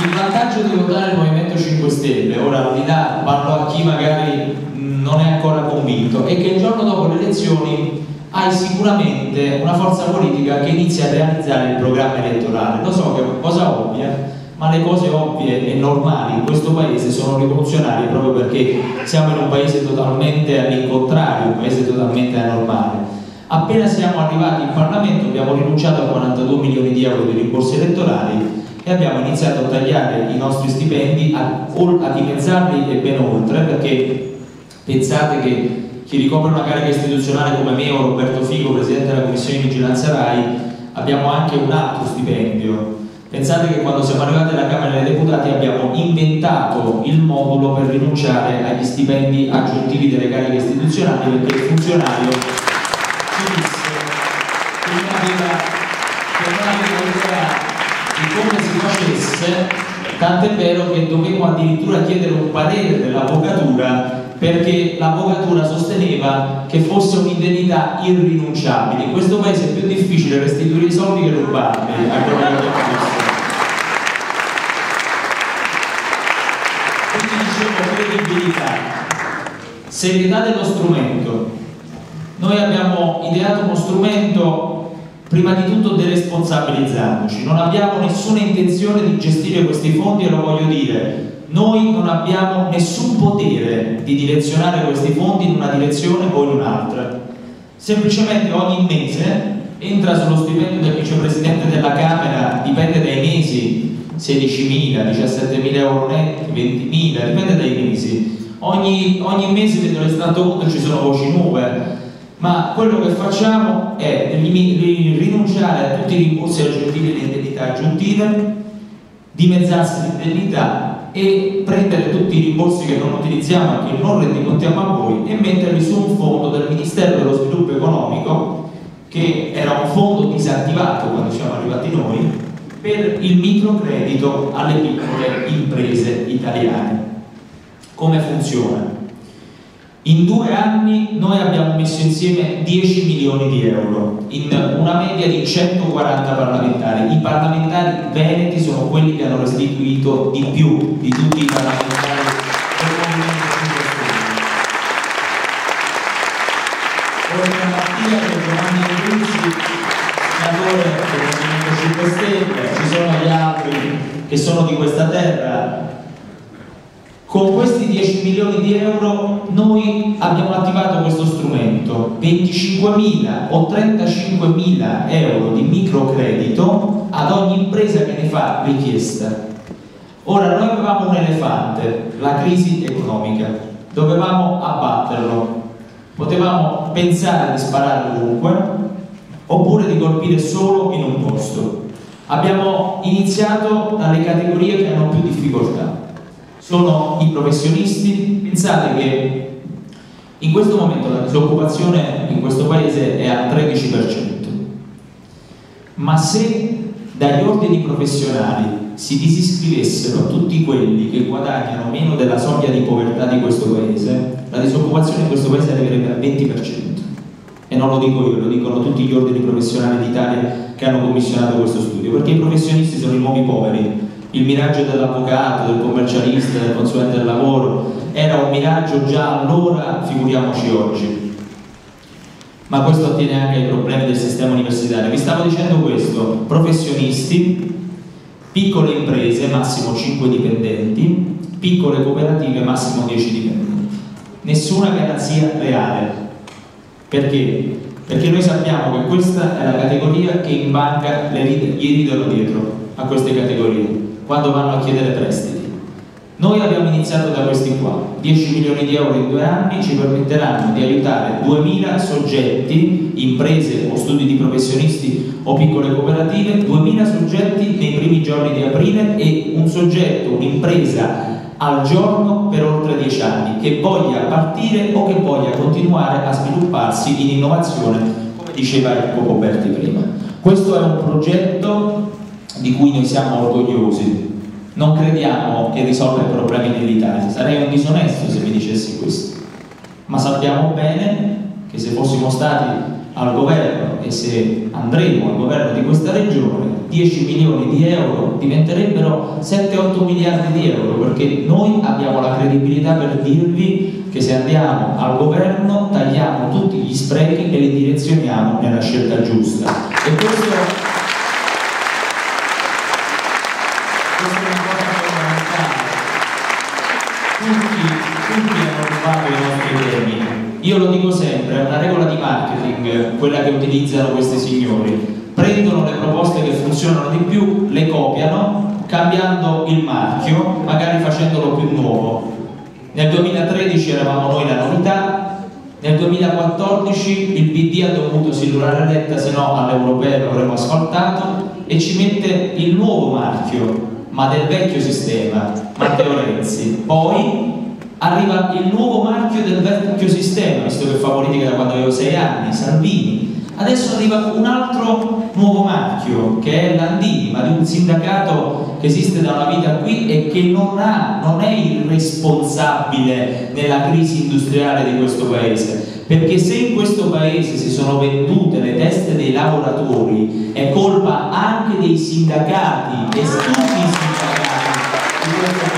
Il vantaggio di votare il Movimento 5 Stelle, ora di là parlo a chi magari non è ancora convinto, è che il giorno dopo le elezioni hai sicuramente una forza politica che inizia a realizzare il programma elettorale. Lo so che è una cosa ovvia, ma le cose ovvie e normali in questo paese sono rivoluzionarie proprio perché siamo in un paese totalmente all'incontrario, un paese totalmente anormale. Appena siamo arrivati in Parlamento abbiamo rinunciato a 42 milioni di euro di rimborsi elettorali e abbiamo iniziato a tagliare i nostri stipendi, a, a dimezzarli e ben oltre, perché pensate che chi ricopre una carica istituzionale come me o Roberto Figo, Presidente della Commissione di Vigilanza RAI, abbiamo anche un altro stipendio. Pensate che quando siamo arrivati alla Camera dei Deputati abbiamo inventato il modulo per rinunciare agli stipendi aggiuntivi delle cariche istituzionali perché il funzionario facesse, tant'è vero che dovevamo addirittura chiedere un parere dell'avvocatura perché l'avvocatura sosteneva che fosse un'indennità irrinunciabile. In questo paese è più difficile restituire i soldi che rubarli Quindi dicevo credibilità, serietà dello strumento. Noi abbiamo ideato uno strumento prima di tutto deresponsabilizzandoci, non abbiamo nessuna intenzione di gestire questi fondi e lo voglio dire, noi non abbiamo nessun potere di direzionare questi fondi in una direzione o in un'altra, semplicemente ogni mese entra sullo stipendio del vicepresidente della Camera, dipende dai mesi, 16.000, 17.000 euro netti, 20.000, dipende dai mesi, ogni, ogni mese dentro l'estratto conto ci sono voci nuove, ma quello che facciamo è rinunciare a tutti i rimborsi aggiuntivi e le indennità aggiuntive, dimezzarsi l'indennità e prendere tutti i rimborsi che non utilizziamo e che non rendicontiamo a voi e metterli su un fondo del Ministero dello Sviluppo Economico che era un fondo disattivato quando siamo arrivati noi per il microcredito alle piccole imprese italiane. Come funziona? In due anni noi abbiamo messo insieme 10 milioni di euro in una media di 140 parlamentari. I parlamentari veneti sono quelli che hanno restituito di più di tutti i parlamentari del Movimento 5 Stelle. Oltre Mattia con Giovanni Luci, senatore del Movimento 5 Stelle, ci sono gli altri che sono di questa terra, con questi 10 milioni di euro noi abbiamo attivato questo strumento, 25.000 o 35.000 euro di microcredito ad ogni impresa che ne fa richiesta. Ora noi avevamo un elefante, la crisi economica, dovevamo abbatterlo, potevamo pensare di sparare ovunque oppure di colpire solo in un posto. Abbiamo iniziato dalle categorie che hanno più difficoltà sono i professionisti. Pensate che in questo momento la disoccupazione in questo paese è al 13%, ma se dagli ordini professionali si disiscrivessero tutti quelli che guadagnano meno della soglia di povertà di questo paese, la disoccupazione in questo paese arriverebbe al 20%. E non lo dico io, lo dicono tutti gli ordini professionali d'Italia che hanno commissionato questo studio, perché i professionisti sono i nuovi poveri, il miraggio dell'avvocato, del commercialista, del consulente del lavoro era un miraggio già allora, figuriamoci oggi. Ma questo attiene anche ai problemi del sistema universitario. Vi stavo dicendo questo, professionisti, piccole imprese, massimo 5 dipendenti, piccole cooperative massimo 10 dipendenti. Nessuna garanzia reale. Perché? Perché noi sappiamo che questa è la categoria che in banca gli ridono dietro a queste categorie quando vanno a chiedere prestiti. Noi abbiamo iniziato da questi qua, 10 milioni di euro in due anni ci permetteranno di aiutare 2000 soggetti, imprese o studi di professionisti o piccole cooperative, 2000 soggetti nei primi giorni di aprile e un soggetto, un'impresa al giorno per oltre 10 anni che voglia partire o che voglia continuare a svilupparsi in innovazione, come diceva Jacopo Berti prima. Questo è un progetto di cui noi siamo orgogliosi. Non crediamo che risolva i problemi dell'Italia, sarei un disonesto se vi dicessi questo, ma sappiamo bene che se fossimo stati al governo e se andremo al governo di questa regione 10 milioni di euro diventerebbero 7-8 miliardi di euro perché noi abbiamo la credibilità per dirvi che se andiamo al governo tagliamo tutti gli sprechi e li direzioniamo nella scelta giusta e questo Io lo dico sempre, è una regola di marketing quella che utilizzano questi signori. Prendono le proposte che funzionano di più, le copiano, cambiando il marchio, magari facendolo più nuovo. Nel 2013 eravamo noi la novità, nel 2014 il PD ha dovuto silurare Letta, se no all'europeo l'avremmo asfaltato, e ci mette il nuovo marchio, ma del vecchio sistema, Matteo Renzi. Poi arriva il nuovo marchio del vecchio sistema, visto che fa politica da quando avevo sei anni, Salvini. Adesso arriva un altro nuovo marchio che è Landini, ma di un sindacato che esiste da una vita qui e che non, ha, non è il responsabile nella crisi industriale di questo paese. Perché se in questo paese si sono vendute le teste dei lavoratori, è colpa anche dei sindacati e tutti i sindacati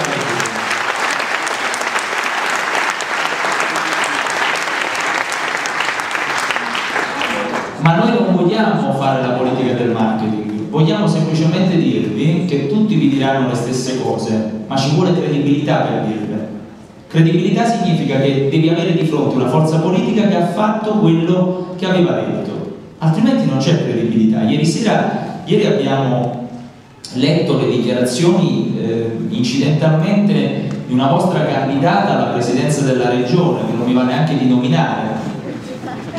fare la politica del marketing, vogliamo semplicemente dirvi che tutti vi diranno le stesse cose, ma ci vuole credibilità per dirle. Credibilità significa che devi avere di fronte una forza politica che ha fatto quello che aveva detto, altrimenti non c'è credibilità. Ieri sera, ieri abbiamo letto le dichiarazioni eh, incidentalmente di una vostra candidata alla presidenza della regione, che non mi va neanche di nominare,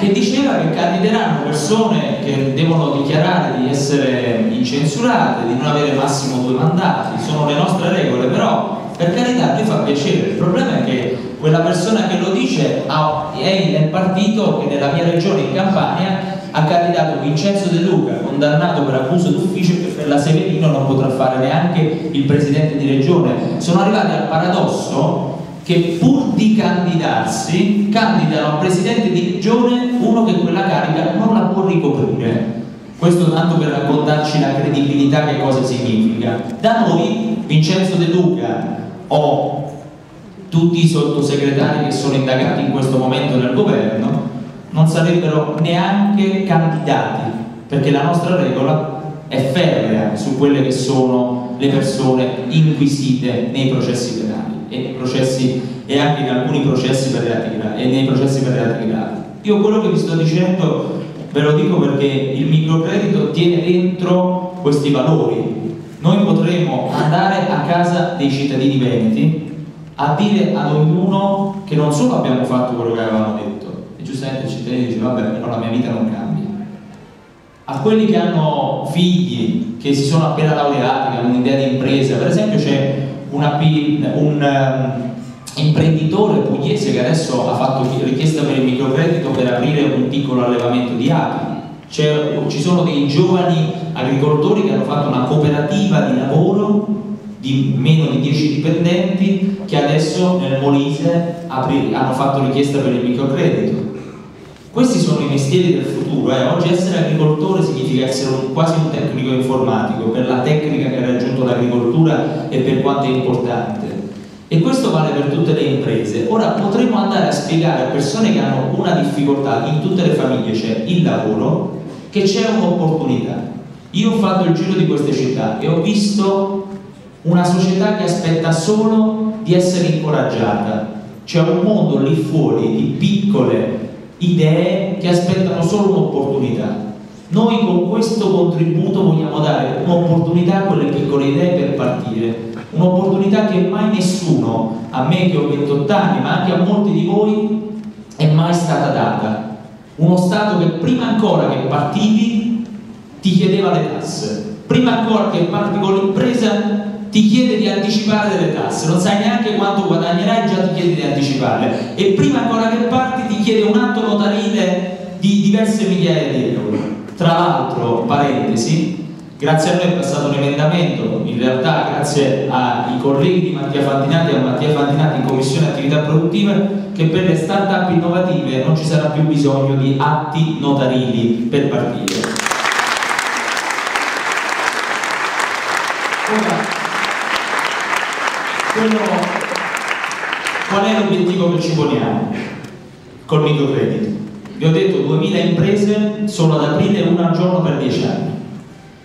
che diceva che candideranno persone che devono dichiarare di essere incensurate, di non avere massimo due mandati, sono le nostre regole, però per carità ti fa piacere, il problema è che quella persona che lo dice è nel partito che nella mia regione in Campania ha candidato Vincenzo De Luca, condannato per abuso d'ufficio che per la Severino non potrà fare neanche il presidente di regione. Sono arrivati al paradosso che pur di candidarsi candidano a presidente di regione uno che quella carica non la può ricoprire. Questo tanto per raccontarci la credibilità che cosa significa. Da noi Vincenzo De Luca o tutti i sottosegretari che sono indagati in questo momento nel governo non sarebbero neanche candidati perché la nostra regola è ferrea su quelle che sono le persone inquisite nei processi processi, e anche in alcuni processi per reati gravi, e nei processi per reati gravi. Io quello che vi sto dicendo ve lo dico perché il microcredito tiene dentro questi valori. Noi potremo andare a casa dei cittadini veneti a dire ad ognuno che non solo abbiamo fatto quello che avevamo detto, e giustamente il cittadino dice vabbè però la mia vita non cambia. A quelli che hanno figli, che si sono appena laureati, che hanno un'idea di impresa, per esempio c'è una, un um, imprenditore pugliese che adesso ha fatto richiesta per il microcredito per aprire un piccolo allevamento di api. ci sono dei giovani agricoltori che hanno fatto una cooperativa di lavoro di meno di 10 dipendenti che adesso nel Molise hanno fatto richiesta per il microcredito. Questi sono i mestieri del futuro. Eh. Oggi essere agricoltore significa essere un, quasi un tecnico informatico per la tecnica che ha raggiunto l'agricoltura e per quanto è importante. E questo vale per tutte le imprese. Ora potremmo andare a spiegare a persone che hanno una difficoltà, in tutte le famiglie c'è il lavoro, che c'è un'opportunità. Io ho fatto il giro di queste città e ho visto una società che aspetta solo di essere incoraggiata. C'è un mondo lì fuori di piccole idee che aspettano solo un'opportunità. Noi con questo contributo vogliamo dare un'opportunità a quelle piccole idee per partire, un'opportunità che mai nessuno, a me che ho 28 anni, ma anche a molti di voi, è mai stata data. Uno Stato che prima ancora che partivi ti chiedeva le tasse, prima ancora che parti con l'impresa ti chiede di anticipare delle tasse, non sai neanche quanto guadagnerai, già ti chiede di anticiparle e prima ancora che parti ti chiede un atto notarile di diverse migliaia di euro. Tra l'altro, parentesi, grazie a noi è passato un emendamento, in realtà grazie ai colleghi di Mattia Fantinati e a Mattia Fantinati in Commissione Attività Produttive, che per le start-up innovative non ci sarà più bisogno di atti notarili per partire. Ora, quello, qual è l'obiettivo che ci poniamo col microcredito? Vi ho detto 2000 imprese solo ad aprile una al giorno per 10 anni.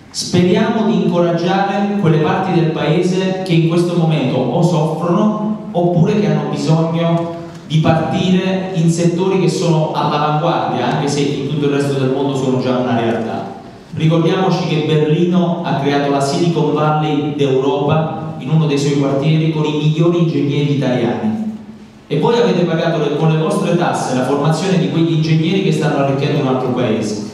Speriamo di incoraggiare quelle parti del paese che in questo momento o soffrono oppure che hanno bisogno di partire in settori che sono all'avanguardia, anche se in tutto il resto del mondo sono già una realtà. Ricordiamoci che Berlino ha creato la Silicon Valley d'Europa in uno dei suoi quartieri con i migliori ingegneri italiani. E voi avete pagato con le vostre tasse la formazione di quegli ingegneri che stanno arricchendo un altro paese.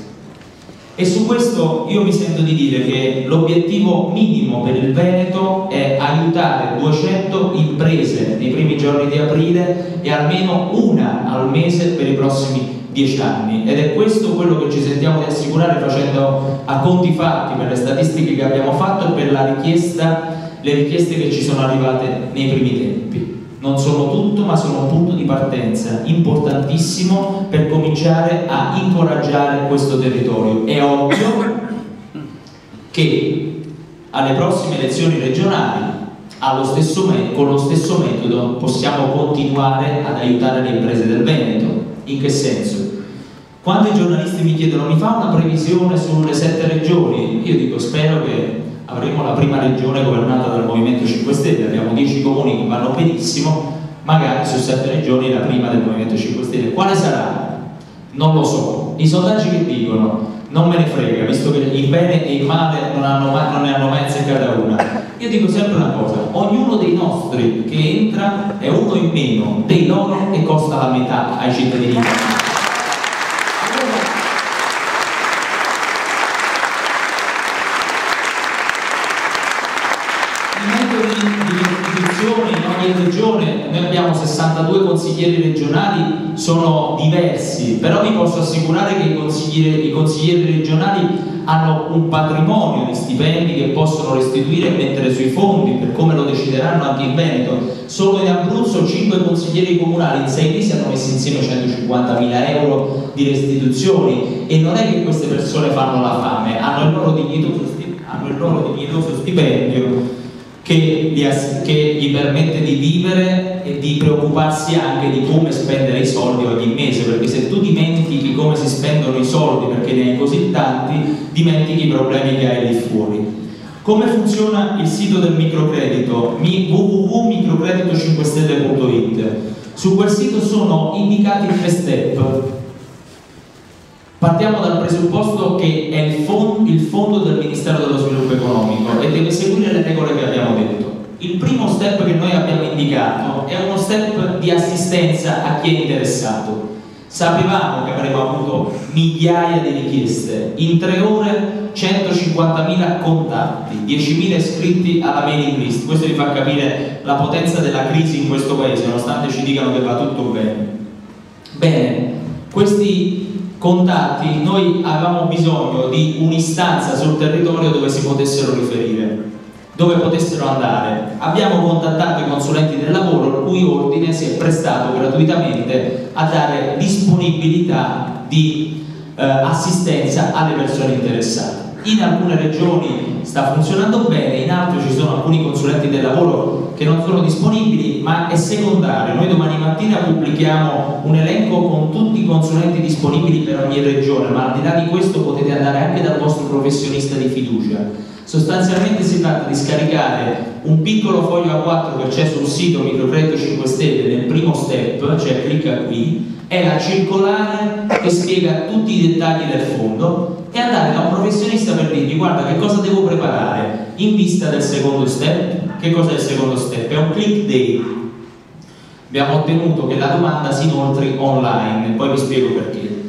E su questo io mi sento di dire che l'obiettivo minimo per il Veneto è aiutare 200 imprese nei primi giorni di aprile e almeno una al mese per i prossimi dieci anni ed è questo quello che ci sentiamo di assicurare facendo a conti fatti per le statistiche che abbiamo fatto e per le richieste che ci sono arrivate nei primi tempi. Non sono tutto, ma sono un punto di partenza importantissimo per cominciare a incoraggiare questo territorio. È ovvio che alle prossime elezioni regionali con lo stesso metodo possiamo continuare ad aiutare le imprese del Veneto. In che senso? Quando i giornalisti mi chiedono mi fa una previsione sulle sette regioni, io dico spero che avremo la prima regione governata dal Movimento 5 Stelle, abbiamo 10 comuni che vanno benissimo, magari su 7 regioni la prima del Movimento 5 Stelle. Quale sarà? Non lo so. I sondaggi che dicono non me ne frega, visto che il bene e il male non, hanno mai, non ne hanno mai azzeccata una. Io dico sempre una cosa, ognuno dei nostri che entra è uno in meno dei loro e costa la metà ai cittadini ogni regione, noi abbiamo 62 consiglieri regionali, sono diversi, però vi posso assicurare che i consiglieri, i consiglieri regionali hanno un patrimonio di stipendi che possono restituire e mettere sui fondi, per come lo decideranno anche in Veneto. Solo in Abruzzo 5 consiglieri comunali in 6 mesi hanno messo insieme 150.000 euro di restituzioni e non è che queste persone fanno la fame, hanno il loro dignitoso, hanno il loro dignitoso stipendio che gli, che gli, permette di vivere e di preoccuparsi anche di come spendere i soldi ogni mese, perché se tu dimentichi come si spendono i soldi perché ne hai così tanti, dimentichi i problemi che hai lì fuori. Come funziona il sito del microcredito? www.microcredito5stelle.it Su quel sito sono indicati tre step Partiamo dal presupposto che è il, fond il fondo del Ministero dello Sviluppo Economico e deve seguire le regole che abbiamo detto. Il primo step che noi abbiamo indicato è uno step di assistenza a chi è interessato. Sapevamo che avremmo avuto migliaia di richieste, in tre ore 150.000 contatti, 10.000 iscritti alla mailing list. Questo vi fa capire la potenza della crisi in questo paese, nonostante ci dicano che va tutto bene. Bene, questi contatti noi avevamo bisogno di un'istanza sul territorio dove si potessero riferire, dove potessero andare. Abbiamo contattato i consulenti del lavoro, il cui ordine si è prestato gratuitamente a dare disponibilità di eh, assistenza alle persone interessate. In alcune regioni sta funzionando bene, in altre ci sono alcuni consulenti del lavoro che non sono disponibili, ma è secondario. Noi domani mattina pubblichiamo un elenco con tutti i consulenti disponibili per ogni regione, ma al di là di questo potete andare anche dal vostro professionista di fiducia. Sostanzialmente si tratta di scaricare un piccolo foglio A4 che c'è sul sito Microcredito 5 Stelle nel primo step, cioè clicca qui, è la circolare che spiega tutti i dettagli del fondo e andare da un professionista per dirgli guarda che cosa devo preparare in vista del secondo step. Che cos'è il secondo step? È un click day. Abbiamo ottenuto che la domanda si inoltri online, poi vi spiego perché.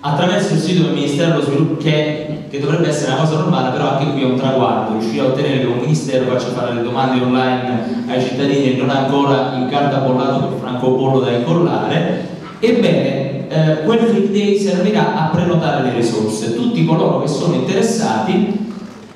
Attraverso il sito del Ministero dello Sviluppo, che, che dovrebbe essere una cosa normale, però anche qui è un traguardo, riuscire a ottenere che un Ministero faccia fare le domande online ai cittadini e non ancora in carta bollato per francobollo da incollare, Ebbene, eh, quel click day servirà a prenotare le risorse. Tutti coloro che sono interessati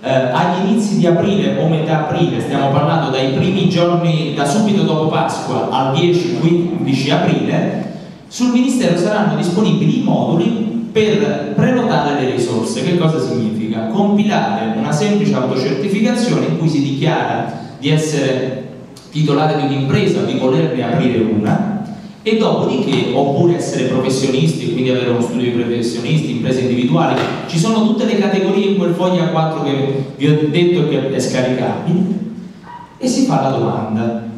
eh, agli inizi di aprile o metà aprile, stiamo parlando dai primi giorni, da subito dopo Pasqua al 10-15 aprile, sul Ministero saranno disponibili i moduli per prenotare le risorse. Che cosa significa? Compilare una semplice autocertificazione in cui si dichiara di essere titolare di un'impresa di volerne aprire una e dopodiché, oppure essere professionisti, quindi avere uno studio di professionisti, imprese individuali, ci sono tutte le categorie in quel foglio A4 che vi ho detto che è scaricabile e si fa la domanda.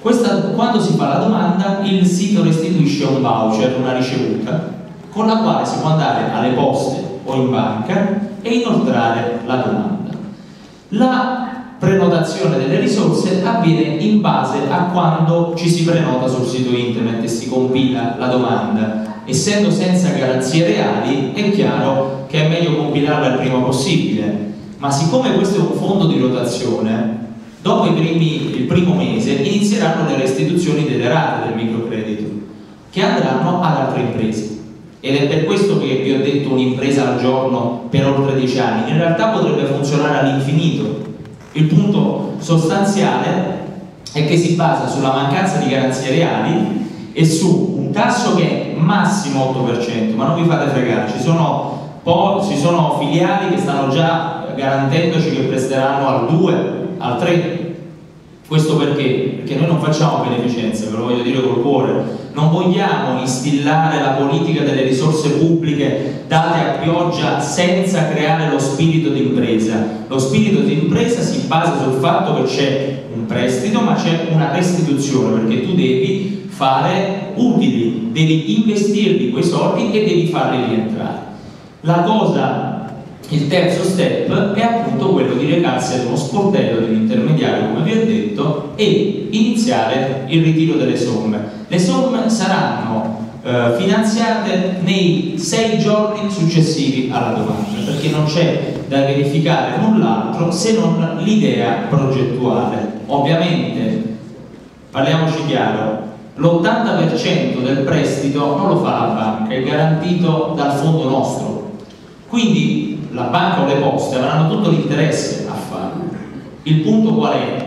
Questa, quando si fa la domanda il sito restituisce un voucher, una ricevuta, con la quale si può andare alle poste o in banca e inoltrare la domanda. La prenotazione delle risorse avviene in base a quando ci si prenota sul sito internet e si compila la domanda. Essendo senza garanzie reali è chiaro che è meglio compilarla il prima possibile, ma siccome questo è un fondo di rotazione, dopo primi, il primo mese inizieranno le restituzioni delle rate del microcredito che andranno ad altre imprese. Ed è per questo che vi ho detto un'impresa al giorno per oltre dieci anni. In realtà potrebbe funzionare all'infinito, il punto sostanziale è che si basa sulla mancanza di garanzie reali e su un tasso che è massimo 8%, ma non vi fate fregare, ci sono, ci sono filiali che stanno già garantendoci che presteranno al 2, al 3. Questo perché? Perché noi non facciamo beneficenza, ve lo voglio dire col cuore, non vogliamo instillare la politica delle risorse pubbliche date a pioggia senza creare lo spirito di impresa. Lo spirito di impresa si basa sul fatto che c'è un prestito ma c'è una restituzione perché tu devi fare utili, devi investirli quei soldi e devi farli rientrare. La cosa il terzo step è appunto quello di recarsi ad uno sportello di un intermediario, come vi ho detto, e iniziare il ritiro delle somme. Le somme saranno eh, finanziate nei sei giorni successivi alla domanda, perché non c'è da verificare null'altro se non l'idea progettuale. Ovviamente, parliamoci chiaro, l'80% del prestito non lo fa la banca, è garantito dal fondo nostro. Quindi la banca o le poste avranno tutto l'interesse a farlo. Il punto qual è?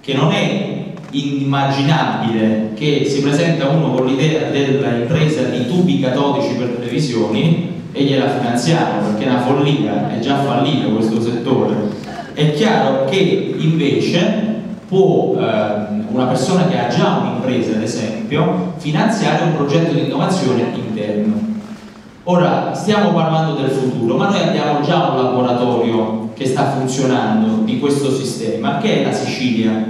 Che non è inimmaginabile che si presenta uno con l'idea dell'impresa di tubi catodici per televisioni e gliela finanziamo perché è una follia, è già fallito questo settore. È chiaro che invece può eh, una persona che ha già un'impresa, ad esempio, finanziare un progetto di innovazione interno Ora stiamo parlando del futuro, ma noi abbiamo già un laboratorio che sta funzionando di questo sistema, che è la Sicilia,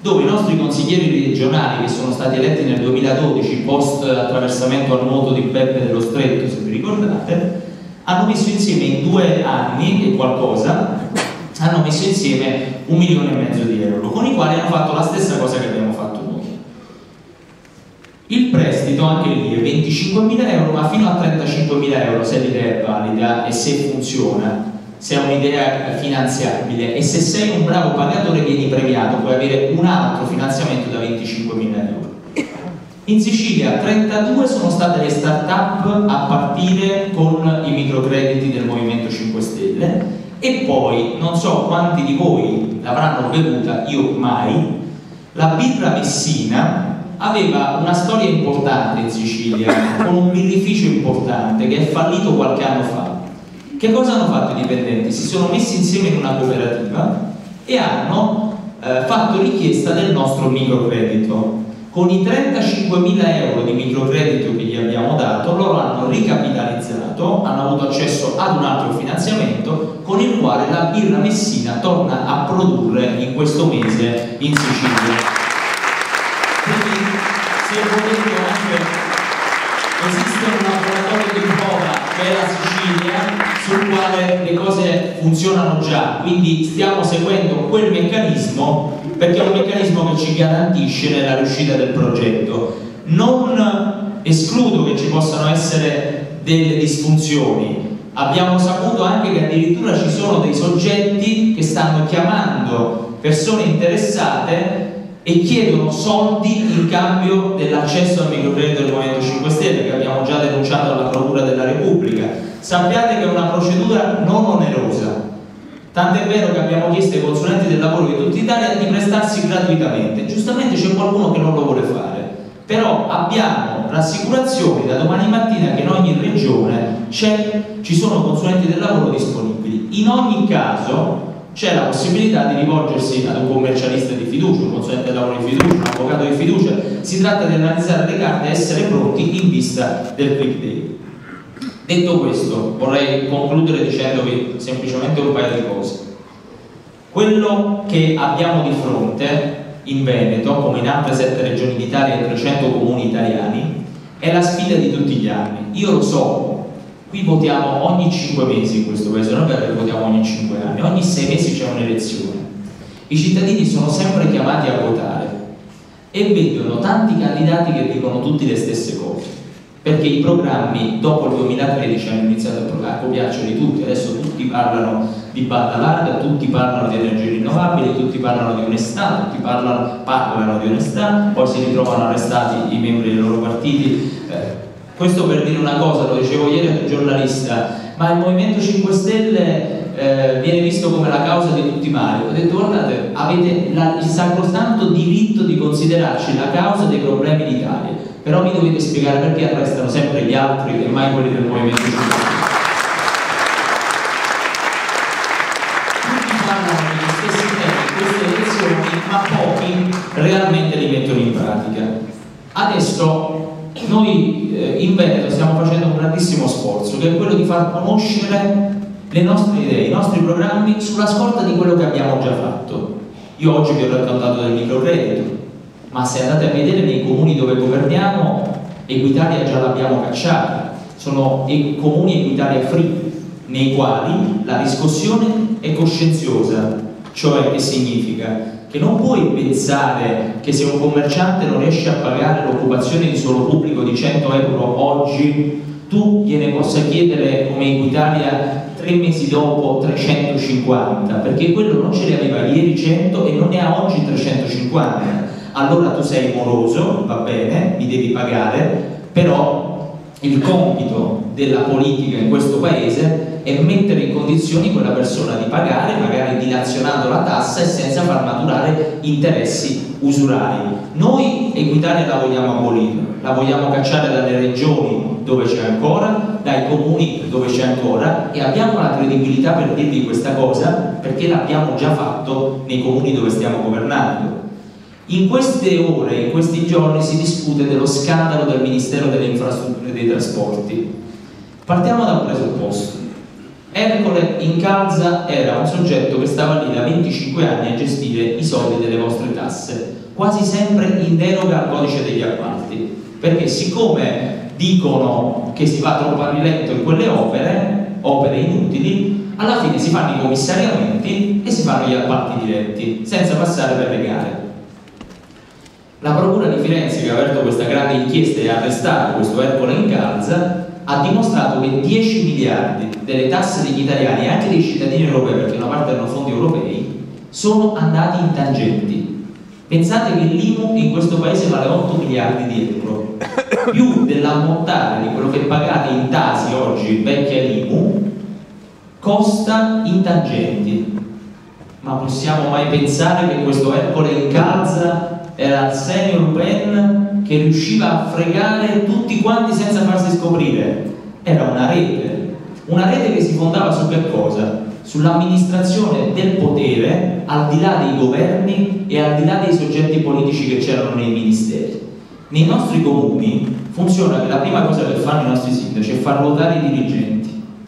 dove i nostri consiglieri regionali, che sono stati eletti nel 2012, post attraversamento al nuoto di Beppe dello Stretto, se vi ricordate, hanno messo insieme in due anni e qualcosa, hanno messo insieme un milione e mezzo di euro, con i quali hanno fatto la stessa cosa che abbiamo fatto noi il prestito anche lì è 25.000 euro, ma fino a 35.000 euro se l'idea è valida e se funziona, se è un'idea finanziabile e se sei un bravo pagatore vieni premiato, puoi avere un altro finanziamento da 25.000 euro. In Sicilia 32 sono state le start-up a partire con i microcrediti del Movimento 5 Stelle e poi non so quanti di voi l'avranno bevuta, io mai, la birra Messina aveva una storia importante in Sicilia, con un birrificio importante che è fallito qualche anno fa, che cosa hanno fatto i dipendenti? Si sono messi insieme in una cooperativa e hanno eh, fatto richiesta del nostro microcredito. Con i 35.000 euro di microcredito che gli abbiamo dato, loro hanno ricapitalizzato, hanno avuto accesso ad un altro finanziamento con il quale la birra Messina torna a produrre in questo mese in Sicilia. Quindi si è voluto anche esiste un laboratorio di prova che è la Sicilia sul quale le cose funzionano già. Quindi stiamo seguendo quel meccanismo perché è un meccanismo che ci garantisce nella riuscita del progetto. Non escludo che ci possano essere delle disfunzioni. Abbiamo saputo anche che addirittura ci sono dei soggetti che stanno chiamando persone interessate e chiedono soldi in cambio dell'accesso al microcredito del Movimento 5 Stelle che abbiamo già denunciato alla Procura della Repubblica. Sappiate che è una procedura non onerosa, tant'è vero che abbiamo chiesto ai consulenti del lavoro di tutta Italia di prestarsi gratuitamente, giustamente c'è qualcuno che non lo vuole fare, però abbiamo rassicurazioni da domani mattina che in ogni regione ci sono consulenti del lavoro disponibili. In ogni caso c'è la possibilità di rivolgersi ad un commercialista di fiducia, un consulente del lavoro di fiducia, un avvocato di fiducia, si tratta di analizzare le carte e essere pronti in vista del quick day. Detto questo, vorrei concludere dicendovi semplicemente un paio di cose. Quello che abbiamo di fronte in Veneto, come in altre sette regioni d'Italia e 300 comuni italiani, è la sfida di tutti gli anni. Io lo so, Qui votiamo ogni 5 mesi in questo paese, non è che votiamo ogni 5 anni, ogni 6 mesi c'è un'elezione. I cittadini sono sempre chiamati a votare e vedono tanti candidati che dicono tutti le stesse cose, perché i programmi dopo il 2013 hanno iniziato a copiarci di tutti, adesso tutti parlano di banda larga, tutti parlano di energie rinnovabili, tutti parlano di onestà, tutti parlano, parlano di onestà, poi si ritrovano arrestati i membri dei loro partiti. Eh, questo per dire una cosa, lo dicevo ieri a un giornalista, ma il Movimento 5 Stelle eh, viene visto come la causa di tutti i mali. Ho detto guardate, avete la, il sacrosanto diritto di considerarci la causa dei problemi d'Italia, però mi dovete spiegare perché arrestano sempre gli altri e mai quelli del Movimento 5 Stelle. Ma pochi realmente li mettono in pratica. Adesso noi eh, in Veneto stiamo facendo un grandissimo sforzo che è quello di far conoscere le nostre idee, i nostri programmi sulla scorta di quello che abbiamo già fatto. Io oggi vi ho raccontato del microcredito, ma se andate a vedere nei comuni dove governiamo, Equitalia già l'abbiamo cacciata, sono comuni Equitalia free, nei quali la riscossione è coscienziosa, cioè che significa che non puoi pensare che se un commerciante non riesce a pagare l'occupazione di suolo pubblico di 100 euro oggi, tu gliene possa chiedere come Equitalia tre mesi dopo 350, perché quello non ce li aveva ieri 100 e non ne ha oggi 350. Allora tu sei moroso, va bene, mi devi pagare, però il compito della politica in questo paese e mettere in condizioni quella persona di pagare, magari dilazionando la tassa e senza far maturare interessi usurari. Noi Equitalia la vogliamo abolire, la vogliamo cacciare dalle regioni dove c'è ancora, dai comuni dove c'è ancora e abbiamo la credibilità per dirvi questa cosa perché l'abbiamo già fatto nei comuni dove stiamo governando. In queste ore, in questi giorni si discute dello scandalo del Ministero delle Infrastrutture e dei Trasporti. Partiamo da un presupposto. Ercole Incalza era un soggetto che stava lì da 25 anni a gestire i soldi delle vostre tasse, quasi sempre in deroga al codice degli appalti, perché siccome dicono che si va troppo a rilento in quelle opere, opere inutili, alla fine si fanno i commissariamenti e si fanno gli appalti diretti, senza passare per le gare. La Procura di Firenze, che ha aperto questa grande inchiesta e ha arrestato questo Ercole Incalza, ha dimostrato che 10 miliardi delle tasse degli italiani e anche dei cittadini europei, perché una parte erano fondi europei, sono andati in tangenti. Pensate che l'IMU in questo paese vale 8 miliardi di euro, più dell'ammontare di quello che pagate in tasi oggi, vecchia l'IMU, costa in tangenti. Ma possiamo mai pensare che questo Ercole in calza era il senior pen che riusciva a fregare tutti quanti senza farsi scoprire. Era una rete. Una rete che si fondava su che cosa? Sull'amministrazione del potere al di là dei governi e al di là dei soggetti politici che c'erano nei ministeri. Nei nostri comuni funziona che la prima cosa che fanno i nostri sindaci è far ruotare i dirigenti,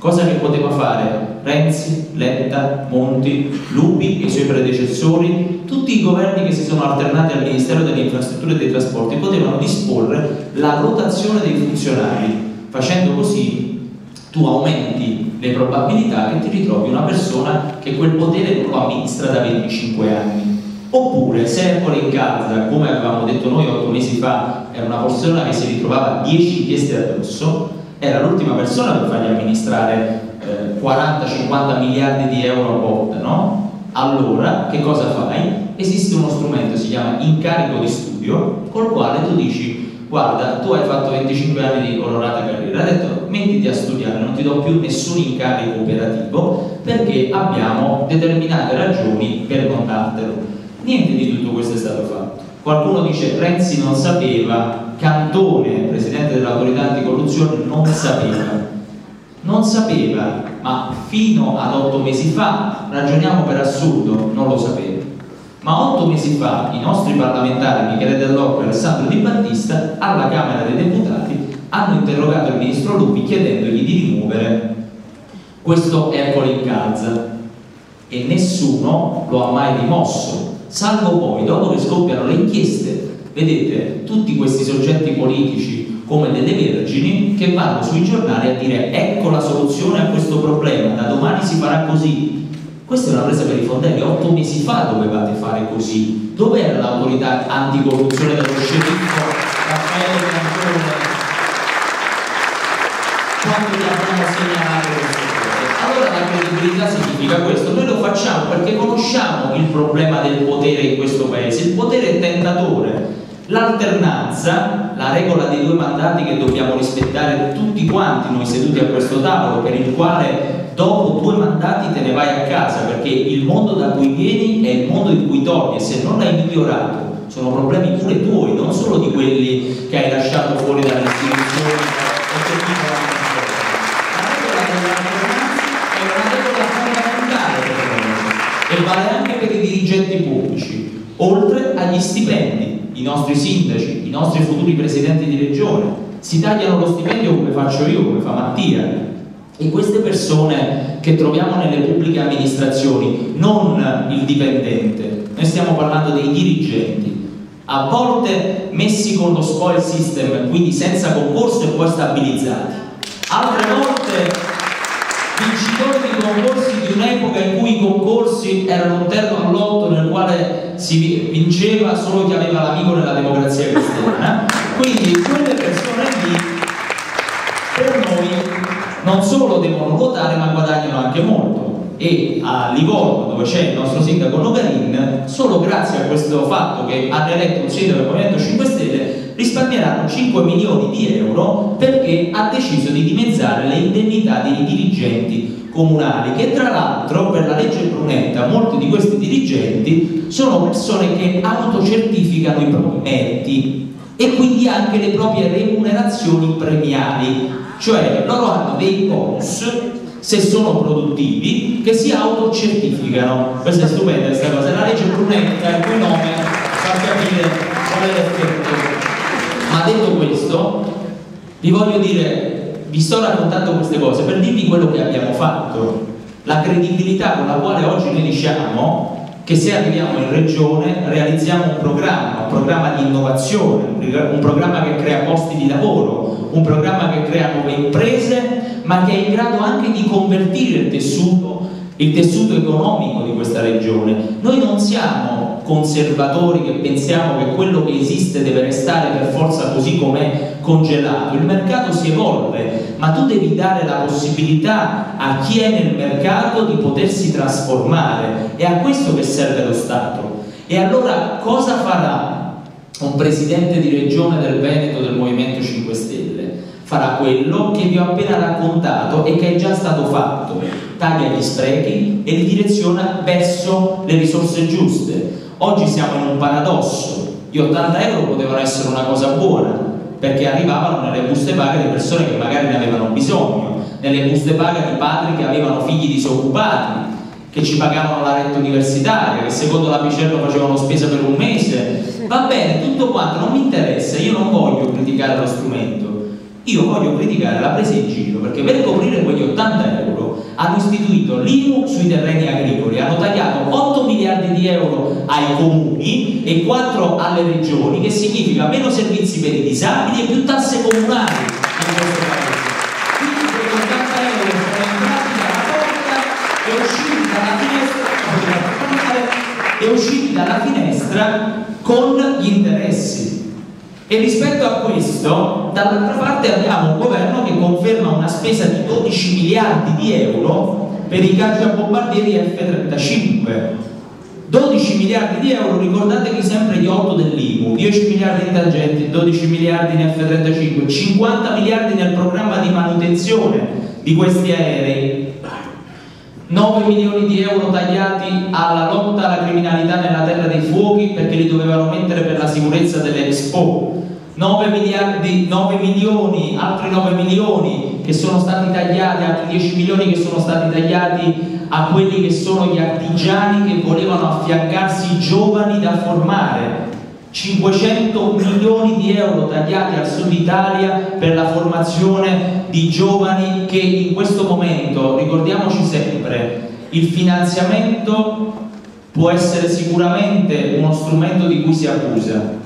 cosa che poteva fare Renzi, Letta, Monti, Lupi e i suoi predecessori, tutti i governi che si sono alternati al Ministero delle Infrastrutture e dei Trasporti potevano disporre la rotazione dei funzionari, facendo così tu aumenti le probabilità che ti ritrovi una persona che quel potere lo amministra da 25 anni. Oppure se Ercole in casa, come avevamo detto noi otto mesi fa, era una persona che si ritrovava 10 inchieste addosso, era l'ultima persona per fargli amministrare eh, 40-50 miliardi di euro a volta, no? Allora, che cosa fai? Esiste uno strumento, si chiama incarico di studio, col quale tu dici, guarda, tu hai fatto 25 anni di colorata carriera, ha detto, mettiti a studiare, non ti do più nessun incarico operativo perché abbiamo determinate ragioni per non dartelo. Niente di tutto questo è stato fatto. Qualcuno dice Renzi non sapeva, Cantone, presidente dell'autorità anticorruzione, non sapeva. Non sapeva, ma fino ad otto mesi fa, ragioniamo per assurdo, non lo sapeva. Ma otto mesi fa i nostri parlamentari, Michele Dell'Occo e Alessandro Di Battista, alla Camera dei Deputati hanno interrogato il ministro Lupi chiedendogli di rimuovere questo Ercole in calza e nessuno lo ha mai rimosso salvo poi, dopo che scoppiano le inchieste, vedete tutti questi soggetti politici come delle vergini che vanno sui giornali a dire ecco la soluzione a questo problema, da domani si farà così. Questa è una presa per i fondelli, otto mesi fa dovevate fare così. Dov'era l'autorità anticorruzione dello sceriffo Raffaele Cantone quando gli abbiamo segnalato questo? Allora la credibilità significa questo, noi facciamo? Perché conosciamo il problema del potere in questo paese, il potere è tentatore, l'alternanza, la regola dei due mandati che dobbiamo rispettare tutti quanti noi seduti a questo tavolo, per il quale dopo due mandati te ne vai a casa, perché il mondo da cui vieni è il mondo in cui torni e se non l'hai migliorato sono problemi pure tuoi, non solo di quelli che hai lasciato fuori dalle istituzioni e vale anche per i dirigenti pubblici, oltre agli stipendi, i nostri sindaci, i nostri futuri presidenti di regione, si tagliano lo stipendio come faccio io, come fa Mattia. E queste persone che troviamo nelle pubbliche amministrazioni, non il dipendente, noi stiamo parlando dei dirigenti, a volte messi con lo spoil system, quindi senza concorso e poi stabilizzati, altre volte vincitori di concorsi di un'epoca in cui i concorsi erano un terno all'otto nel quale si vinceva solo chi aveva l'amico nella democrazia cristiana. Quindi quelle persone lì per noi non solo devono votare ma guadagnano anche molto e a Livorno dove c'è il nostro sindaco Nogarin solo grazie a questo fatto che hanno eletto un sindaco del Movimento 5 Stelle risparmieranno 5 milioni di euro perché ha deciso di dimezzare le indennità dei dirigenti comunali che tra l'altro per la legge Brunetta molti di questi dirigenti sono persone che autocertificano i propri meriti e quindi anche le proprie remunerazioni premiali. Cioè loro hanno dei bonus se sono produttivi che si autocertificano. Questa è stupenda questa cosa. La legge Brunetta il cui nome fa capire qual è l'effetto detto questo, vi voglio dire, vi sto raccontando queste cose per dirvi quello che abbiamo fatto, la credibilità con la quale oggi noi diciamo che se arriviamo in regione realizziamo un programma, un programma di innovazione, un programma che crea posti di lavoro, un programma che crea nuove imprese, ma che è in grado anche di convertire il tessuto, il tessuto economico di questa regione. Noi non siamo conservatori che pensiamo che quello che esiste deve restare per forza così com'è congelato. Il mercato si evolve, ma tu devi dare la possibilità a chi è nel mercato di potersi trasformare. È a questo che serve lo Stato. E allora cosa farà un presidente di regione del Veneto del Movimento 5 Stelle? Farà quello che vi ho appena raccontato e che è già stato fatto. Taglia gli sprechi e li direziona verso le risorse giuste Oggi siamo in un paradosso, gli 80 euro potevano essere una cosa buona, perché arrivavano nelle buste paga di persone che magari ne avevano bisogno, nelle buste paga di padri che avevano figli disoccupati, che ci pagavano la retta universitaria, che secondo la Picerno facevano spesa per un mese. Va bene, tutto quanto, non mi interessa, io non voglio criticare lo strumento, io voglio criticare la presa in giro, perché per coprire quegli 80 euro hanno istituito l'IMU sui terreni agricoli, hanno tagliato 8 miliardi di euro ai comuni e 4 alle regioni, che significa meno servizi per i disabili e più tasse comunali in questo paese. Quindi quegli 80 euro sono entrati dalla porta e usciti dalla finestra con gli interessi. E rispetto a questo, dall'altra parte abbiamo un governo che conferma una spesa di 12 miliardi di euro per i cacciabombardieri F-35. 12 miliardi di euro, ricordatevi sempre gli 8 dell'IMU, 10 miliardi in tangenti, 12 miliardi in F-35, 50 miliardi nel programma di manutenzione di questi aerei, 9 milioni di euro tagliati alla lotta alla criminalità nella terra dei fuochi perché li dovevano mettere per la sicurezza dell'Expo 9 miliardi, 9 milioni, altri 9 milioni che sono stati tagliati, altri 10 milioni che sono stati tagliati a quelli che sono gli artigiani che volevano affiancarsi giovani da formare. 500 milioni di euro tagliati al sud Italia per la formazione di giovani che in questo momento, ricordiamoci sempre, il finanziamento può essere sicuramente uno strumento di cui si abusa,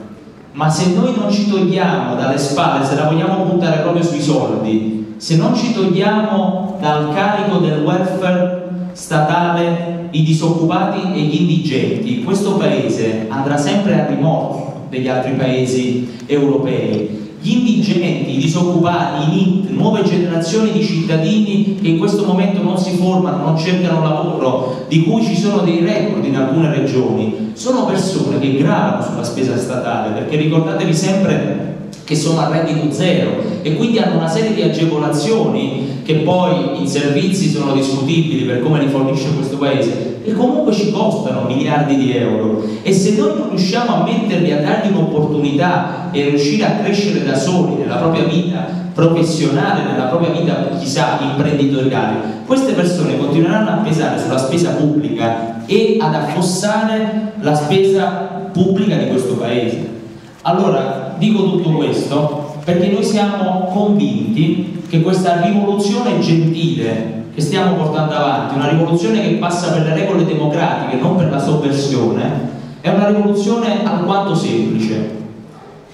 ma se noi non ci togliamo dalle spalle, se la vogliamo puntare proprio sui soldi, se non ci togliamo dal carico del welfare statale i disoccupati e gli indigenti, questo paese andrà sempre a rimorchio degli altri paesi europei. Gli indigenti, i disoccupati, i NIT, nuove generazioni di cittadini che in questo momento non si formano, non cercano lavoro, di cui ci sono dei record in alcune regioni, sono persone che gravano sulla spesa statale, perché ricordatevi sempre che sono a reddito zero e quindi hanno una serie di agevolazioni che poi in servizi sono discutibili per come li fornisce questo paese e comunque ci costano miliardi di euro e se noi non riusciamo a metterli a dargli un'opportunità e riuscire a crescere da soli nella propria vita professionale, nella propria vita chissà imprenditoriale, queste persone continueranno a pesare sulla spesa pubblica e ad affossare la spesa pubblica di questo paese. Allora, dico tutto questo perché noi siamo convinti che questa rivoluzione gentile che stiamo portando avanti, una rivoluzione che passa per le regole democratiche, non per la sovversione, è una rivoluzione alquanto semplice.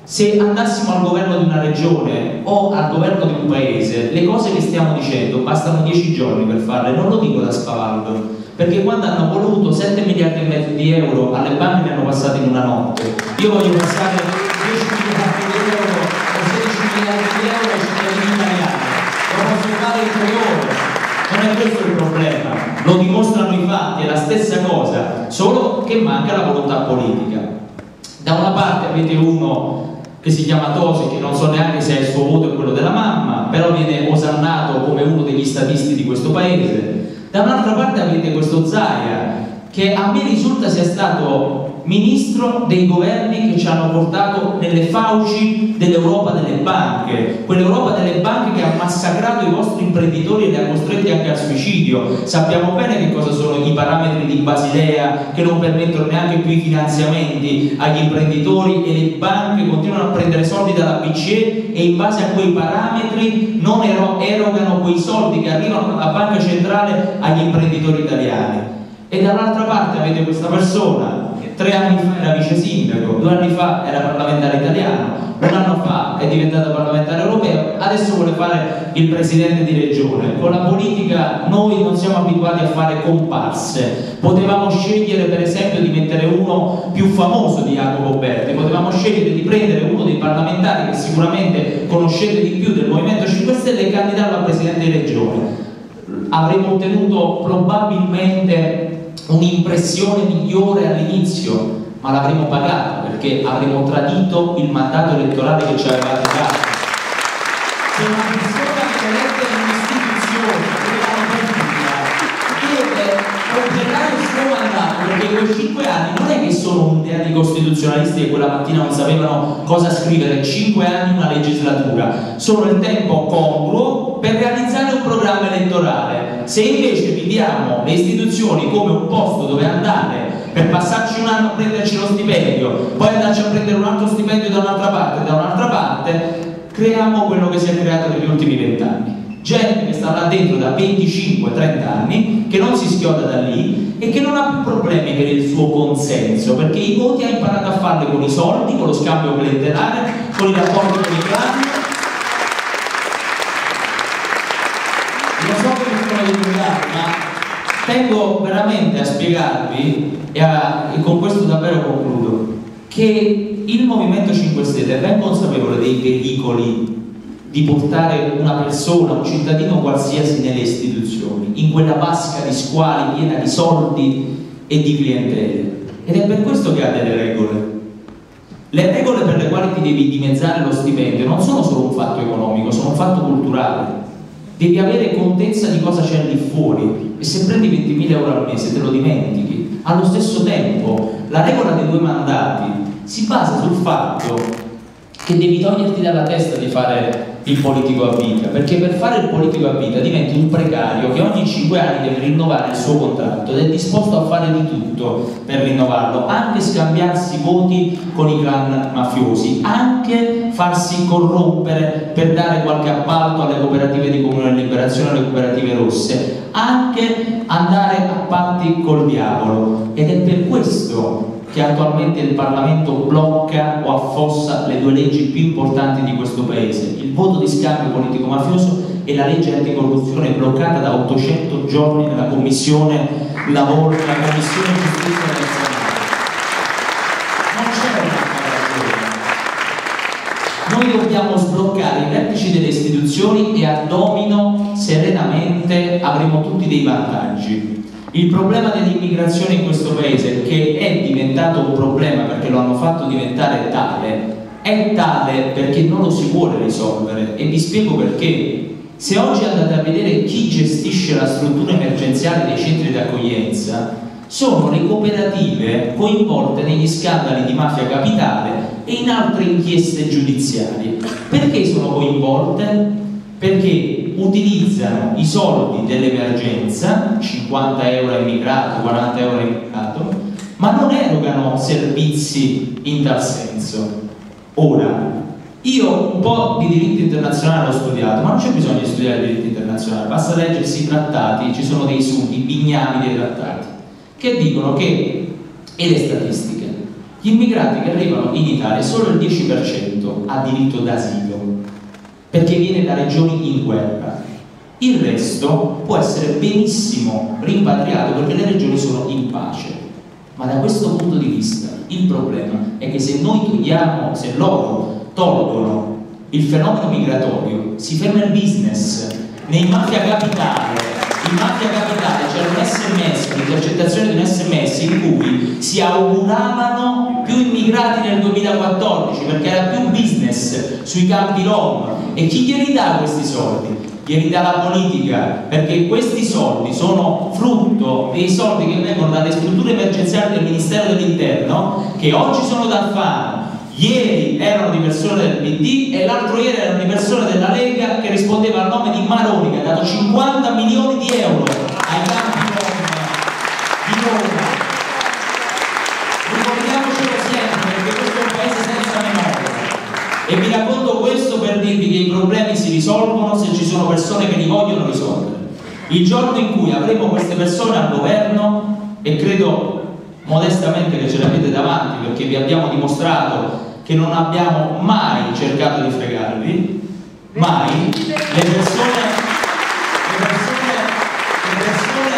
Se andassimo al governo di una regione o al governo di un paese, le cose che stiamo dicendo bastano dieci giorni per farle, non lo dico da spavaldo, perché quando hanno voluto 7 miliardi e mezzo di euro alle banche ne hanno passati in una notte. Io voglio passare 10 miliardi di euro o 16 miliardi di euro ai cittadini italiani. Lo posso fare in tre ore. È questo il problema, lo dimostrano i fatti, è la stessa cosa, solo che manca la volontà politica. Da una parte avete uno che si chiama Tosi, che non so neanche se è il suo voto e quello della mamma, però viene osannato come uno degli statisti di questo paese. Da un'altra parte avete questo Zaia, che a me risulta sia stato ministro dei governi che ci hanno portato nelle fauci dell'Europa delle banche, quell'Europa delle banche che ha massacrato i vostri imprenditori e li ha costretti anche al suicidio. Sappiamo bene che cosa sono i parametri di Basilea che non permettono neanche più i finanziamenti agli imprenditori e le banche continuano a prendere soldi dalla BCE e in base a quei parametri non erogano quei soldi che arrivano dalla banca centrale agli imprenditori italiani. E dall'altra parte avete questa persona tre anni fa era vice sindaco, due anni fa era parlamentare italiano, un anno fa è diventato parlamentare europeo, adesso vuole fare il presidente di regione. Con la politica noi non siamo abituati a fare comparse, potevamo scegliere per esempio di mettere uno più famoso di Jacopo Berti, potevamo scegliere di prendere uno dei parlamentari che sicuramente conoscete di più del Movimento 5 Stelle e candidarlo a presidente di regione. Avremmo ottenuto probabilmente un'impressione migliore all'inizio, ma l'avremo pagata perché avremo tradito il mandato elettorale che ci avevate dato. Se una persona che eletta in un'istituzione, completare il suo mandato, perché quei cinque anni non è che sono un'idea di costituzionalisti che quella mattina non sapevano cosa scrivere, cinque anni una legislatura, sono il tempo congruo per realizzare un programma elettorale, se invece viviamo le istituzioni come un posto dove andare per passarci un anno a prenderci lo stipendio, poi andarci a prendere un altro stipendio da un'altra parte, da un'altra parte, creiamo quello che si è creato negli ultimi vent'anni. Gente che sta là dentro da 25-30 anni, che non si schioda da lì e che non ha più problemi per il suo consenso, perché i voti ha imparato a farli con i soldi, con lo scambio clientelare, con i rapporti con i clan. Non so come sono diventato, ma tengo veramente a spiegarvi, e, a, e con questo davvero concludo, che il Movimento 5 Stelle è ben consapevole dei pericoli di portare una persona, un cittadino qualsiasi nelle istituzioni, in quella vasca di squali piena di soldi e di clientele. Ed è per questo che ha delle regole. Le regole per le quali ti devi dimezzare lo stipendio non sono solo un fatto economico, sono un fatto culturale. Devi avere contezza di cosa c'è lì fuori e se prendi 20.000 euro al mese te lo dimentichi. Allo stesso tempo, la regola dei due mandati si basa sul fatto che devi toglierti dalla testa di fare il politico a vita, perché per fare il politico a vita diventi un precario che ogni 5 anni deve rinnovare il suo contratto ed è disposto a fare di tutto per rinnovarlo, anche scambiarsi voti con i clan mafiosi, anche farsi corrompere per dare qualche appalto alle cooperative di comune liberazione, alle cooperative rosse, anche andare a patti col diavolo. Ed è per questo che attualmente il Parlamento blocca o affossa le due leggi più importanti di questo Paese, il voto di scambio politico-mafioso e la legge anticorruzione bloccata da 800 giorni nella Commissione Lavoro, nella Commissione Giustizia del Senato. Non c'è una Noi dobbiamo sbloccare i vertici delle istituzioni e a domino serenamente avremo tutti dei vantaggi. Il problema dell'immigrazione in questo paese, che è diventato un problema perché lo hanno fatto diventare tale, è tale perché non lo si vuole risolvere e vi spiego perché. Se oggi andate a vedere chi gestisce la struttura emergenziale dei centri di accoglienza, sono le cooperative coinvolte negli scandali di mafia capitale e in altre inchieste giudiziarie. Perché sono coinvolte? Perché utilizzano i soldi dell'emergenza, 50 euro immigrato, 40 euro immigrato, ma non erogano servizi in tal senso. Ora, io un po' di diritto internazionale l'ho studiato, ma non c'è bisogno di studiare il diritto internazionale, basta leggersi i trattati, ci sono dei sudi, bignami dei trattati, che dicono che, e le statistiche, gli immigrati che arrivano in Italia solo il 10% ha diritto d'asilo perché viene da regioni in guerra. Il resto può essere benissimo rimpatriato perché le regioni sono in pace. Ma da questo punto di vista il problema è che se noi togliamo, se loro tolgono il fenomeno migratorio, si ferma il business. Nei mafia capitale, in mafia capitale c'era un sms, l'intercettazione di un sms in cui si auguravano più immigrati nel 2014 perché era più business sui campi rom e chi glieli dà questi soldi? Glieli dà la politica, perché questi soldi sono frutto dei soldi che vengono dalle strutture emergenziali del Ministero dell'Interno, che oggi sono da Alfano, ieri erano di persone del PD e l'altro ieri erano di persone della Lega che rispondeva Maroni, che ha dato 50 milioni di euro ai campi di Roma. Ricordiamocelo sempre, perché questo è un paese senza memoria. E vi racconto questo per dirvi che i problemi si risolvono se ci sono persone che li vogliono risolvere. Il giorno in cui avremo queste persone al governo, e credo modestamente che ce l'avete davanti perché vi abbiamo dimostrato che non abbiamo mai cercato di fregarvi, mai, le persone, le persone, le persone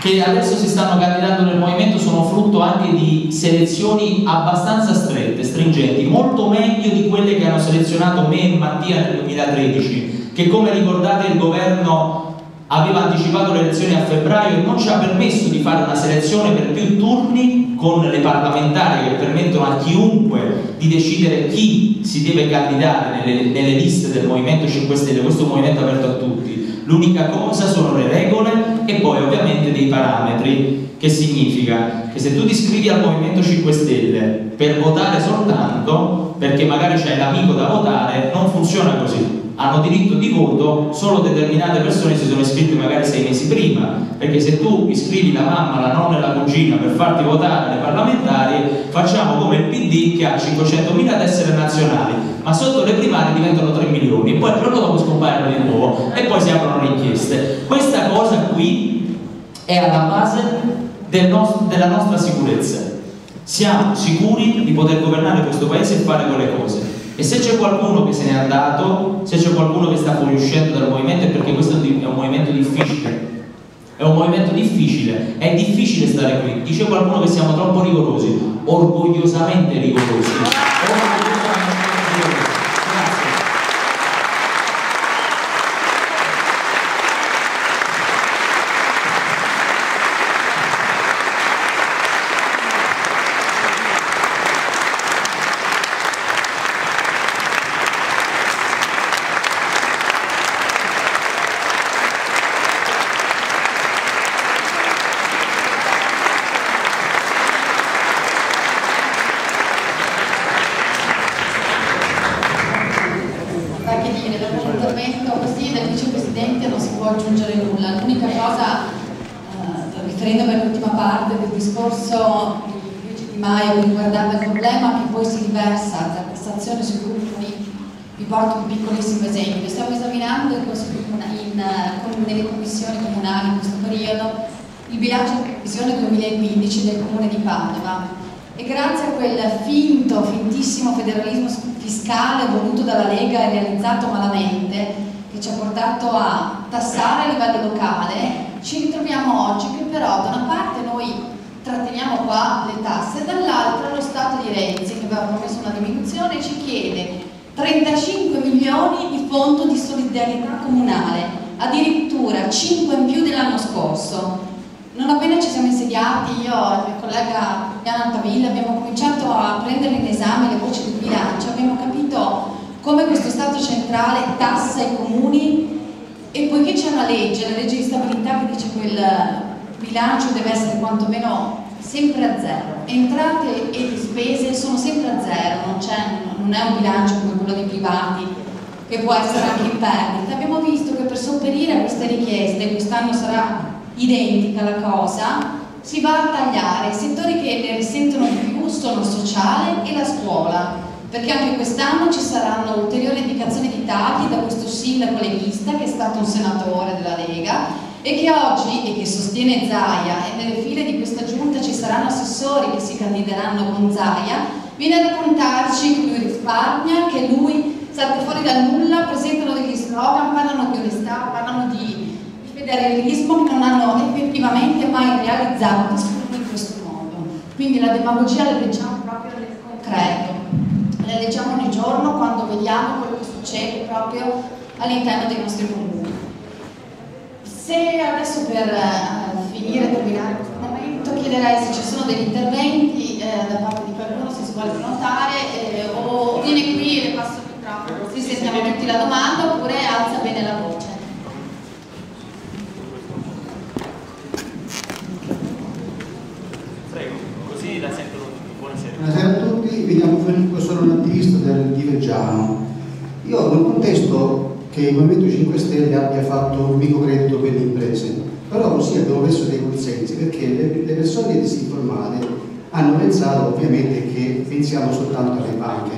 che adesso si stanno candidando nel movimento sono frutto anche di selezioni abbastanza strette, stringenti, molto meglio di quelle che hanno selezionato me e Mattia nel 2013, che come ricordate il governo aveva anticipato le elezioni a febbraio e non ci ha permesso di fare una selezione per più turni con le parlamentari che permettono a chiunque di decidere chi si deve candidare nelle, nelle liste del Movimento 5 Stelle, questo è movimento aperto a tutti. L'unica cosa sono le regole e poi ovviamente dei parametri, che significa che se tu ti iscrivi al Movimento 5 Stelle per votare soltanto, perché magari c'è l'amico da votare, non funziona così hanno diritto di voto solo determinate persone si sono iscritte magari sei mesi prima, perché se tu iscrivi la mamma, la nonna e la cugina per farti votare le parlamentari, facciamo come il PD che ha 500.000 tessere nazionali, ma sotto le primarie diventano 3 milioni, poi il giorno dopo scompaiono di nuovo e poi si aprono le inchieste. Questa cosa qui è alla base del nostro, della nostra sicurezza. Siamo sicuri di poter governare questo paese e fare quelle cose e se c'è qualcuno che se n'è andato, se c'è qualcuno che sta fuoriuscendo dal movimento è perché questo è un movimento difficile. È un movimento difficile, è difficile stare qui. Dice qualcuno che siamo troppo rigorosi, orgogliosamente rigorosi. porto un piccolissimo esempio. Stiamo esaminando in, in, in, nelle commissioni comunali in questo periodo il bilancio di previsione 2015 del Comune di Padova e grazie a quel fintissimo federalismo fiscale voluto dalla Lega e realizzato malamente che ci ha portato a tassare a livello locale, ci ritroviamo oggi che però da una parte noi tratteniamo qua le tasse, dall'altra lo Stato di Renzi che aveva promesso una diminuzione ci chiede 35 milioni di fondo di solidarietà comunale, addirittura 5 in più dell'anno scorso. Non appena ci siamo insediati, io e il collega Piano Altavilla abbiamo cominciato a prendere in esame le voci del bilancio, abbiamo capito come questo Stato centrale tassa i comuni e poiché c'è una legge, la legge di stabilità che dice che il bilancio deve essere quantomeno sempre a zero, entrate e spese sono sempre a zero, non, non è un bilancio come quello dei privati che può essere anche in perdita. Abbiamo visto che per sopperire a queste richieste, quest'anno sarà identica la cosa, si va a tagliare. I settori che ne risentono di più sono il sociale e la scuola, perché anche quest'anno ci saranno ulteriori indicazioni di tagli da questo sindaco leghista che è stato un senatore della Lega e che oggi, e che sostiene Zaia, e nelle file di questa giunta ci saranno assessori che si candideranno con Zaia, viene a raccontarci che lui risparmia, che lui salta fuori dal nulla, presentano degli slogan, parlano di onestà, parlano di, che non hanno effettivamente mai realizzato in questo modo. Quindi la demagogia la leggiamo proprio nel concreto, la leggiamo ogni giorno quando vediamo quello che succede proprio all'interno dei nostri comuni. Se adesso per uh, finire, terminare questo momento, chiederei se ci sono degli interventi eh, da parte di qualcuno, se si vuole prenotare, eh, o viene qui e le passo il microfono, se sentiamo tutti la domanda, oppure alza bene la voce. Prego, così la sentono Buonasera a tutti, vediamo Filippo, sono un attivista del Diveggiano. Io nel contesto che il Movimento 5 Stelle abbia fatto un microcredito per le imprese, però così abbiamo messo dei consensi perché le, le persone disinformate hanno pensato ovviamente che pensiamo soltanto alle banche.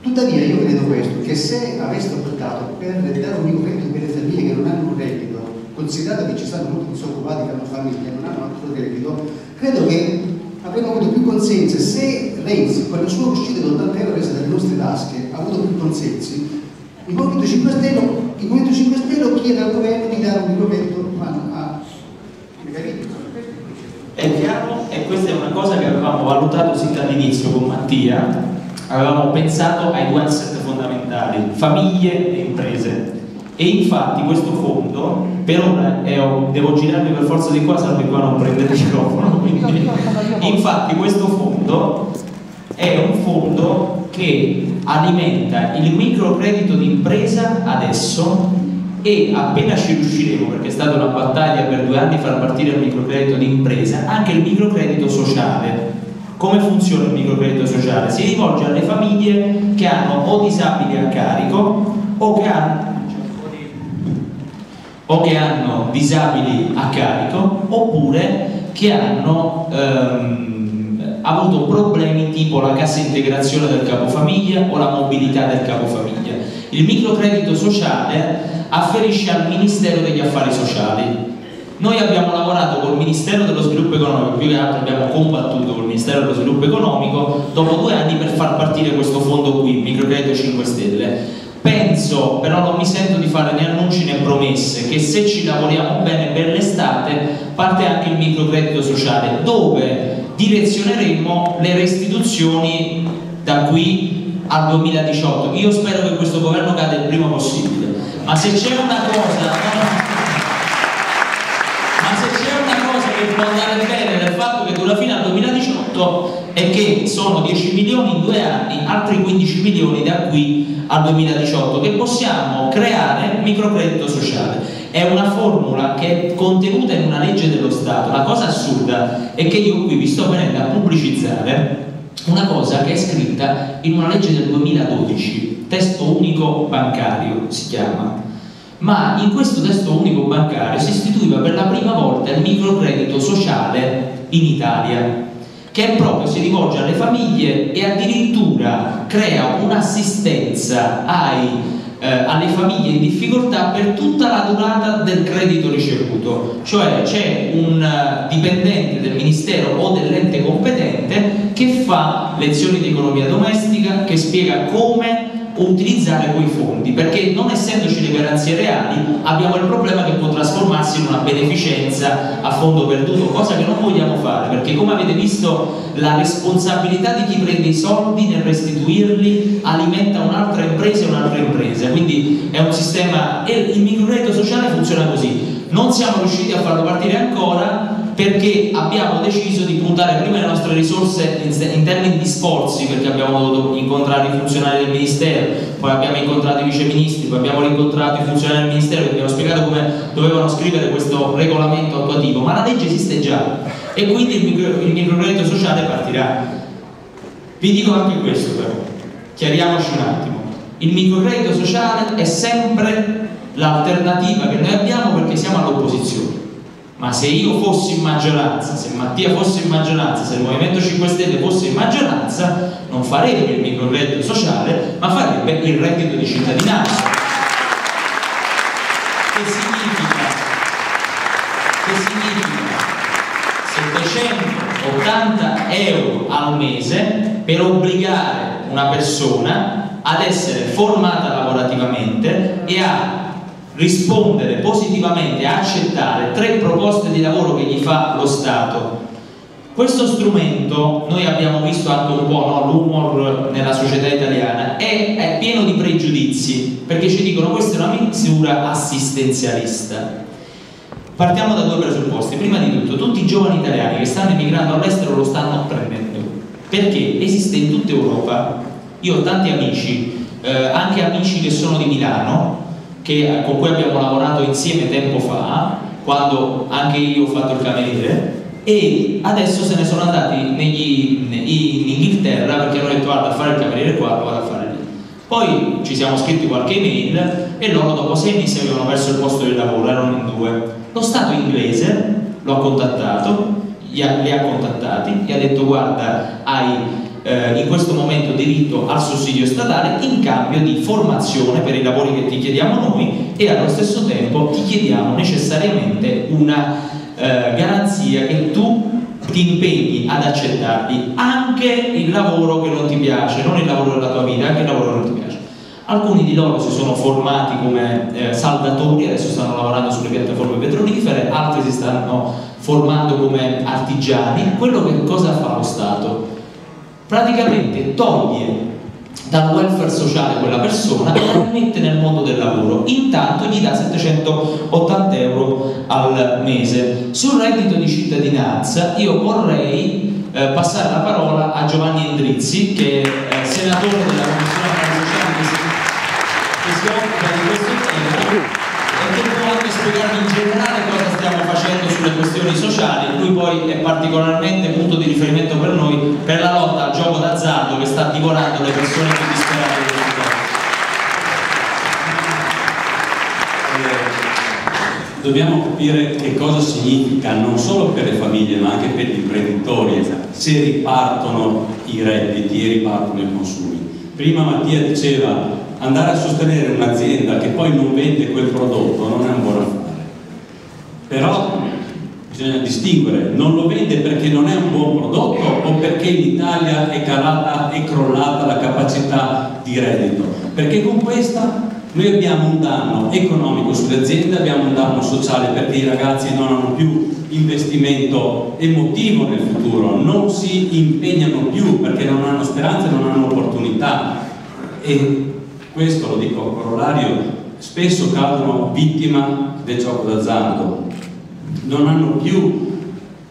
Tuttavia io credo questo, che se aveste optato per dare un microcredito per le famiglie che non hanno un reddito, considerato che ci sono molti disoccupati che hanno famiglie e non hanno altro reddito, credo che avremmo avuto più consensi. Se Renzi, con le sue uscite di 80 euro prese dalle nostre tasche, ha avuto più consensi, il Movimento 5 Stelle, il Movimento 5 Stelle chiede al governo di dare un microcredito a è chiaro e questa è una cosa che avevamo valutato sin dall'inizio con Mattia, avevamo pensato ai due asset fondamentali, famiglie e imprese. E infatti questo fondo, per ora è, devo girarmi per forza di qua, salvo che qua non prende il microfono, quindi, infatti questo fondo è un fondo che alimenta il microcredito d'impresa adesso e appena ci riusciremo, perché è stata una battaglia per due anni far partire il microcredito di impresa, anche il microcredito sociale. Come funziona il microcredito sociale? Si rivolge alle famiglie che hanno o disabili a carico o che hanno o che hanno disabili a carico oppure che hanno ehm, avuto problemi tipo la cassa integrazione del capofamiglia o la mobilità del capofamiglia. Il microcredito sociale afferisce al Ministero degli Affari Sociali. Noi abbiamo lavorato col Ministero dello Sviluppo Economico, più che altro abbiamo combattuto col Ministero dello Sviluppo Economico dopo due anni per far partire questo fondo qui, Microcredito 5 Stelle Penso, però non mi sento di fare né annunci né promesse, che se ci lavoriamo bene per l'estate parte anche il microcredito sociale, dove direzioneremo le restituzioni da qui al 2018. Io spero che questo governo cade il prima possibile, ma se c'è una cosa... ma se c'è una cosa che può andare bene del fatto che dura fino al 2018 è che sono 10 milioni in due anni, altri 15 milioni da qui al 2018 che possiamo creare microcredito sociale. È una formula che è contenuta in una legge dello Stato. La cosa assurda è che io qui vi sto venendo a pubblicizzare una cosa che è scritta in una legge del 2012, testo unico bancario si chiama. Ma in questo testo unico bancario si istituiva per la prima volta il microcredito sociale in Italia che proprio si rivolge alle famiglie e addirittura crea un'assistenza eh, alle famiglie in difficoltà per tutta la durata del credito ricevuto, cioè c'è un uh, dipendente del ministero o dell'ente competente che fa lezioni di economia domestica, che spiega come utilizzare quei fondi perché non essendoci le garanzie reali abbiamo il problema che può trasformarsi in una beneficenza a fondo perduto cosa che non vogliamo fare perché come avete visto la responsabilità di chi prende i soldi nel restituirli alimenta un'altra impresa e un'altra impresa. Quindi è un sistema e il microcredito sociale funziona così. Non siamo riusciti a farlo partire ancora perché abbiamo deciso di puntare prima le nostre risorse in, in, termini di sforzi, perché abbiamo dovuto incontrare i funzionari del Ministero, poi abbiamo incontrato i viceministri, poi abbiamo incontrato i funzionari del Ministero che abbiamo spiegato come dovevano scrivere questo regolamento attuativo, ma la legge esiste già e quindi il, micro, il microcredito sociale partirà. Vi dico anche questo però, chiariamoci un attimo, il microcredito sociale è sempre l'alternativa che noi abbiamo perché siamo all'opposizione ma se io fossi in maggioranza, se Mattia fosse in maggioranza, se il Movimento 5 Stelle fosse in maggioranza, non farebbe il microcredito sociale, ma farebbe il reddito di cittadinanza. Che significa? Che significa 780 euro al mese per obbligare una persona ad essere formata lavorativamente e a rispondere positivamente, accettare tre proposte di lavoro che gli fa lo Stato. Questo strumento, noi abbiamo visto anche un po' no, l'humor nella società italiana, è, è pieno di pregiudizi, perché ci dicono questa è una misura assistenzialista. Partiamo da due presupposti. Prima di tutto, tutti i giovani italiani che stanno emigrando all'estero lo stanno prendendo, perché esiste in tutta Europa. Io ho tanti amici, eh, anche amici che sono di Milano, che, con cui abbiamo lavorato insieme tempo fa, quando anche io ho fatto il cameriere, e adesso se ne sono andati negli, in Inghilterra perché hanno detto guarda a fare il cameriere qua, vado a fare lì. Poi ci siamo scritti qualche email e loro dopo sei mesi avevano perso il posto di lavoro, erano in due. Lo Stato inglese lo ha contattato, li ha, li ha contattati e ha detto guarda hai eh, in questo momento diritto al sussidio statale in cambio di formazione per i lavori che ti chiediamo noi e allo stesso tempo ti chiediamo necessariamente una eh, garanzia che tu ti impegni ad accettarli anche il lavoro che non ti piace, non il lavoro della tua vita, anche il lavoro che non ti piace. Alcuni di loro si sono formati come eh, saldatori, adesso stanno lavorando sulle piattaforme petrolifere, altri si stanno formando come artigiani. Quello che cosa fa lo Stato? praticamente toglie dal welfare sociale quella persona e la mette nel mondo del lavoro. Intanto gli dà 780 euro al mese. Sul reddito di cittadinanza io vorrei eh, passare la parola a Giovanni Endrizzi che è eh, senatore della commissione sociale che si, che si occupa di questo tema e che può anche spiegarmi in generale cosa stiamo facendo sulle questioni sociali. Lui poi è particolarmente punto di riferimento per noi per la lotta al sta divorando le persone più disperate del Eh, Dobbiamo capire che cosa significa non solo per le famiglie ma anche per gli imprenditori se ripartono i redditi e ripartono i consumi. Prima Mattia diceva andare a sostenere un'azienda che poi non vende quel prodotto non è un buon affare. Però bisogna distinguere, non lo vende perché non è un buon prodotto o perché in Italia è calata e crollata la capacità di reddito. Perché con questa noi abbiamo un danno economico sulle aziende, abbiamo un danno sociale perché i ragazzi non hanno più investimento emotivo nel futuro, non si impegnano più perché non hanno speranze, non hanno opportunità. E questo lo dico a corollario, spesso cadono vittima del gioco d'azzardo, non hanno più,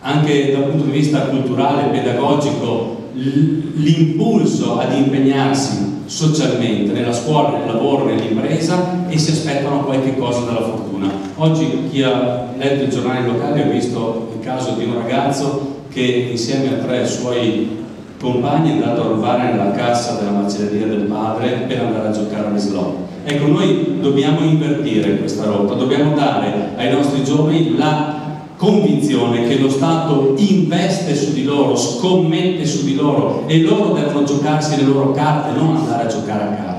anche dal punto di vista culturale, pedagogico, l'impulso ad impegnarsi socialmente nella scuola, nel lavoro, nell'impresa e si aspettano qualche cosa dalla fortuna. Oggi chi ha letto i giornali locali ha visto il caso di un ragazzo che insieme a tre suoi compagni è andato a rubare nella cassa della macelleria del padre per andare a giocare alle slot. Ecco, noi dobbiamo invertire questa rotta, dobbiamo dare ai nostri giovani la convinzione che lo Stato investe su di loro, scommette su di loro e loro devono giocarsi le loro carte, non andare a giocare a carte.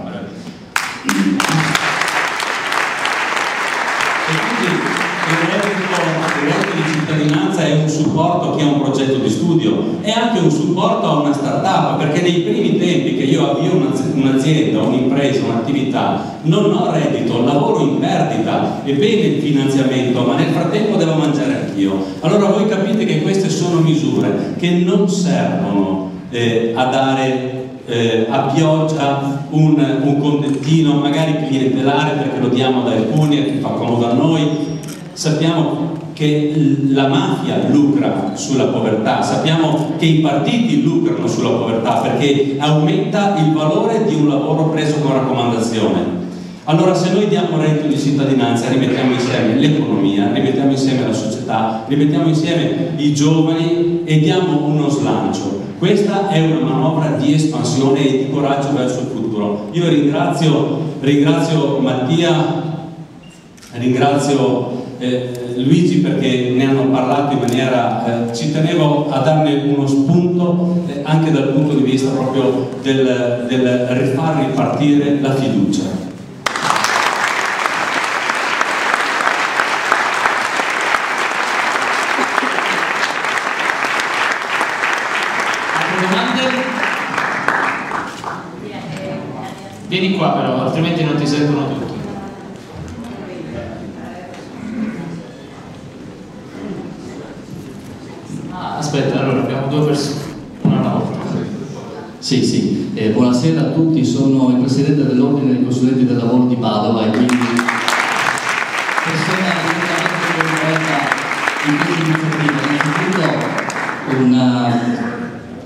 E quindi il reddito, il reddito di cittadinanza è un supporto che ha un progetto di studio, è anche un supporto a una startup, perché nei primi tempi che io avvio un'azienda, un'impresa, un'attività, non ho reddito, lavoro in perdita, è bene il finanziamento, ma nel frattempo devo mangiare anch'io. Allora voi capite che queste sono misure che non servono eh, a dare eh, a pioggia un, un contentino magari clientelare perché lo diamo ad alcuni e che fa comodo a noi sappiamo che la mafia lucra sulla povertà, sappiamo che i partiti lucrano sulla povertà perché aumenta il valore di un lavoro preso con raccomandazione. Allora se noi diamo reddito di cittadinanza, rimettiamo insieme l'economia, rimettiamo insieme la società, rimettiamo insieme i giovani e diamo uno slancio. Questa è una manovra di espansione e di coraggio verso il futuro. Io ringrazio, ringrazio Mattia, ringrazio eh, Luigi perché ne hanno parlato in maniera, eh, ci tenevo a darne uno spunto eh, anche dal punto di vista proprio del, del rifar ripartire la fiducia. Vieni qua però, altrimenti non ti sentono tutti. Ah, aspetta, allora abbiamo due persone, una volta. Sì, sì, eh, buonasera a tutti, sono il presidente dell'Ordine dei consulenti del lavoro di Padova e quindi persona direttamente coinvolta in questa iniziativa. Innanzitutto una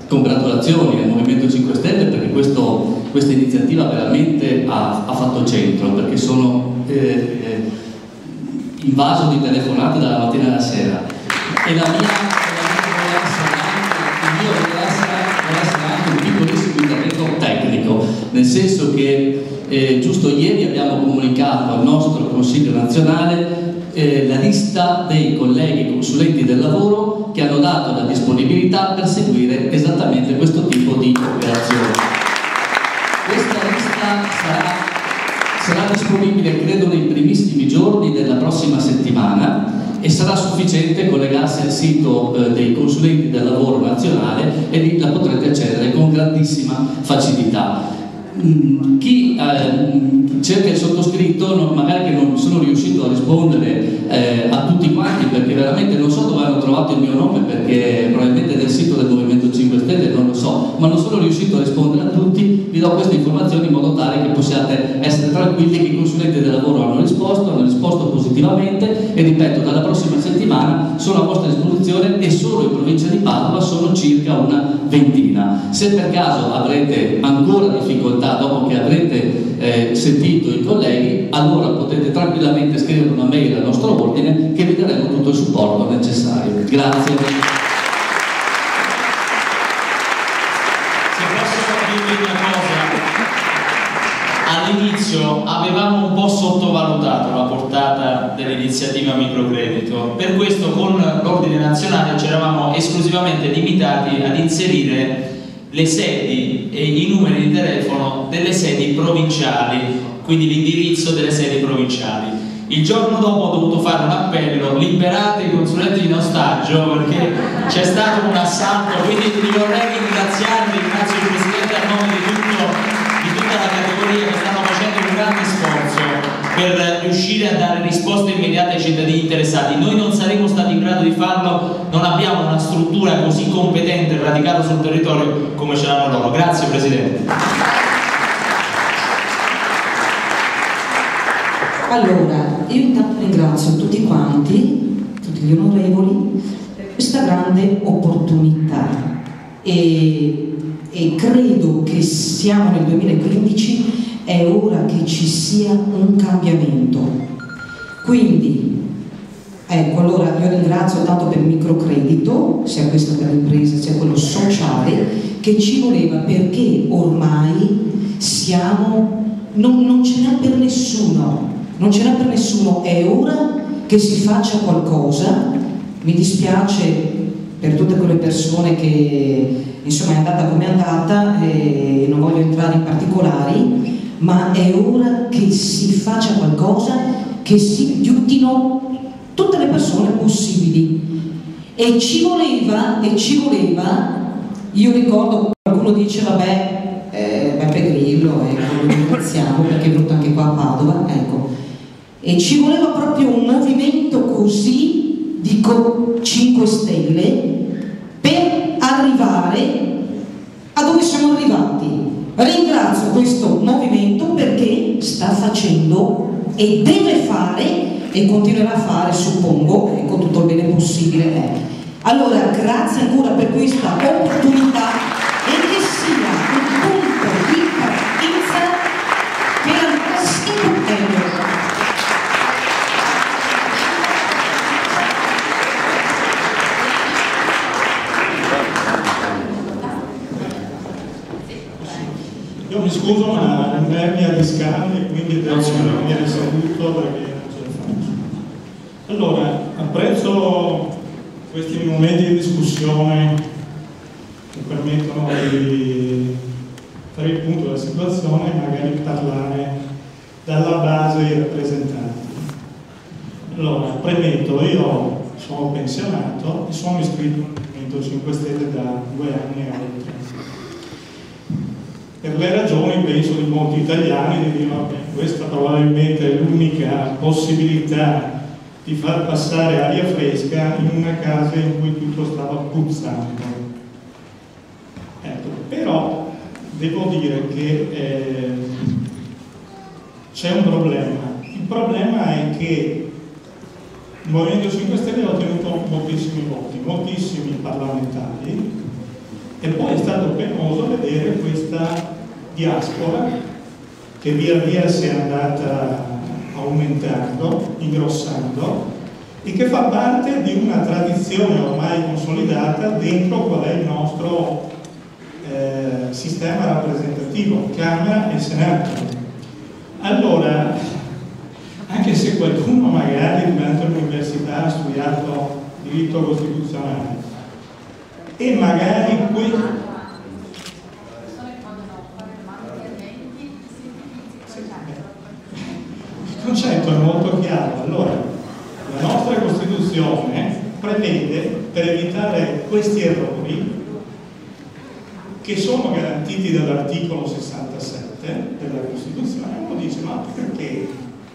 congratulazioni al Movimento 5 Stelle perché questo, questa iniziativa veramente ha, ha, fatto centro, perché sono eh, eh, invaso di telefonate dalla mattina alla sera e la mia senso che eh, giusto ieri abbiamo comunicato al nostro Consiglio nazionale eh, la lista dei colleghi consulenti del lavoro che hanno dato la disponibilità per seguire esattamente questo tipo di operazioni. Questa lista sarà, sarà disponibile credo nei primissimi giorni della prossima settimana e sarà sufficiente collegarsi al sito eh, dei consulenti del lavoro nazionale e lì la potrete accedere con grandissima facilità. Mm, chi eh, cerca il sottoscritto non, magari che non sono riuscito a rispondere eh, a tutti quanti perché veramente non so dove hanno trovato il mio nome perché probabilmente nel sito del Movimento 5 Stelle non lo so ma non sono riuscito a rispondere a tutti vi do queste informazioni in modo tale che possiate essere tranquilli che i consulenti del lavoro hanno risposto hanno risposto positivamente e ripeto, dalla prossima settimana sono a vostra disposizione e solo in provincia di Padova sono circa una ventina. Se per caso avrete ancora difficoltà dopo che avrete eh, sentito i colleghi, allora potete tranquillamente scrivere una mail al nostro ordine che vi daremo tutto il supporto necessario. Grazie. Se posso dirvi una cosa, all'inizio avevamo un po' sottovalutato la portata dell'iniziativa microcredito, per questo con l'ordine nazionale ci eravamo esclusivamente limitati ad inserire le sedi e i numeri di telefono delle sedi provinciali, quindi l'indirizzo delle sedi provinciali. Il giorno dopo ho dovuto fare un appello, liberate i consulenti in ostaggio perché c'è stato un assalto, quindi vi vorrei ringraziare, ringrazio il Presidente a nome di, tutto, di tutta la categoria che stanno facendo un grande sforzo per riuscire a dare risposte immediate ai cittadini interessati. Noi non saremo stati in grado di farlo, non abbiamo una struttura così competente e radicata sul territorio come ce l'hanno loro. Grazie Presidente. Allora, io intanto ringrazio tutti quanti, tutti gli onorevoli, per questa grande opportunità e, e credo che siamo nel 2015, è ora che ci sia un cambiamento. Quindi, ecco, allora io ringrazio tanto per il microcredito, sia questo per le imprese, sia quello sociale, che ci voleva perché ormai siamo, non, non ce n'è per nessuno, non ce n'è per nessuno, è ora che si faccia qualcosa, mi dispiace per tutte quelle persone che insomma è andata come è andata e non voglio entrare in particolari, ma è ora che si faccia qualcosa, che si aiutino tutte le persone possibili. E ci voleva, e ci voleva, io ricordo qualcuno dice vabbè, eh, Beppe Grillo, ecco, lo ringraziamo perché è venuto anche qua a Padova, ecco, e ci voleva proprio un movimento così, dico 5 Stelle, per arrivare a dove siamo arrivati. Ringrazio questo movimento perché sta facendo e deve fare e continuerà a fare, suppongo, con ecco, tutto il bene possibile. Eh. Allora, grazie ancora per questa opportunità e che sia un punto di partenza per andare sempre meglio. mi scuso ma un'ernia di scale quindi devo rimanere seduto perché non ce la faccio. Allora, apprezzo questi momenti di discussione che permettono di fare il punto della situazione e magari parlare dalla base ai rappresentanti. Allora, premetto, io sono pensionato e sono iscritto al Movimento 5 Stelle da due anni e oltre per le ragioni, penso, di molti italiani di dire vabbè, questa probabilmente è l'unica possibilità di far passare aria fresca in una casa in cui tutto stava puzzando. Ecco, però devo dire che eh, c'è un problema. Il problema è che il Movimento 5 Stelle ha ottenuto moltissimi voti, moltissimi parlamentari, e poi è stato penoso vedere questa diaspora che via via si è andata aumentando, ingrossando e che fa parte di una tradizione ormai consolidata dentro qual è il nostro eh, sistema rappresentativo, Camera e Senato. Allora, anche se qualcuno magari durante l'università ha studiato diritto costituzionale, e magari qui il concetto è molto chiaro. Allora la nostra Costituzione prevede per evitare questi errori che sono garantiti dall'articolo 67 della Costituzione uno dice ma perché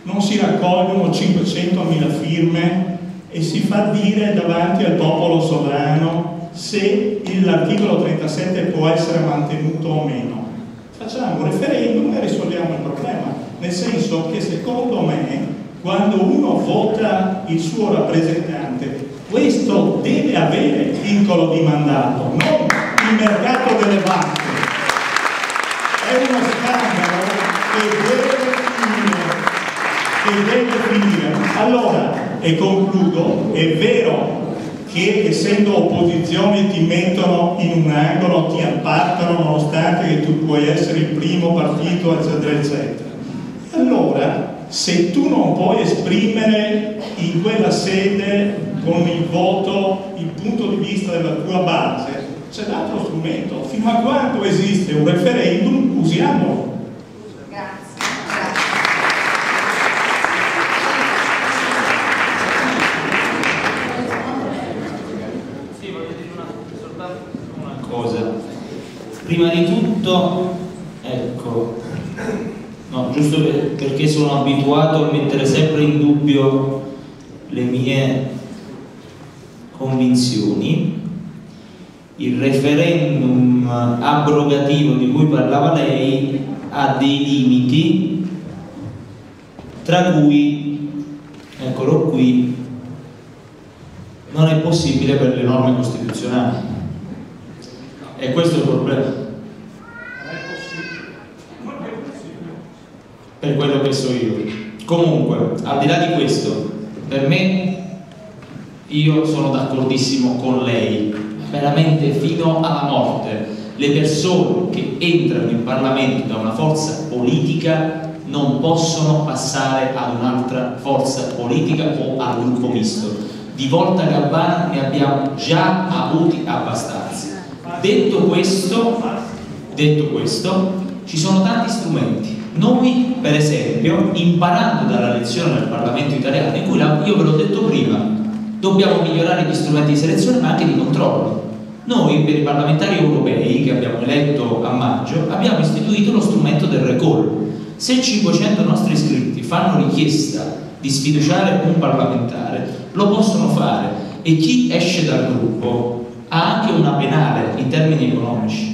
non si raccolgono 500.000 firme e si fa dire davanti al popolo sovrano se l'articolo 37 può essere mantenuto o meno. Facciamo un referendum e risolviamo il problema, nel senso che secondo me quando uno vota il suo rappresentante, questo deve avere vincolo di mandato, non il mercato delle banche. È uno scandalo che deve finire, che deve finire. Allora, e concludo, è vero che essendo opposizione ti mettono in un angolo, ti appartano nonostante che tu puoi essere il primo partito, eccetera, eccetera. Allora, se tu non puoi esprimere in quella sede con il voto il punto di vista della tua base, c'è l'altro strumento. Fino a quando esiste un referendum, usiamolo. Prima di tutto, ecco, no, giusto per, perché sono abituato a mettere sempre in dubbio le mie convinzioni, il referendum abrogativo di cui parlava lei ha dei limiti, tra cui, eccolo qui, non è possibile per le norme costituzionali. E questo è il problema. Per quello che so io. Comunque, al di là di questo, per me, io sono d'accordissimo con lei, veramente fino alla morte. Le persone che entrano in Parlamento da una forza politica non possono passare ad un'altra forza politica o al gruppo misto. Di volta Gabbana ne abbiamo già avuti abbastanza. Detto questo, detto questo, ci sono tanti strumenti. Noi, per esempio, imparando dalla lezione del Parlamento italiano, in cui io ve l'ho detto prima, dobbiamo migliorare gli strumenti di selezione ma anche di controllo. Noi, per i parlamentari europei che abbiamo eletto a maggio, abbiamo istituito lo strumento del recall. Se 500 nostri iscritti fanno richiesta di sfiduciare un parlamentare, lo possono fare e chi esce dal gruppo ha anche una penale in termini economici.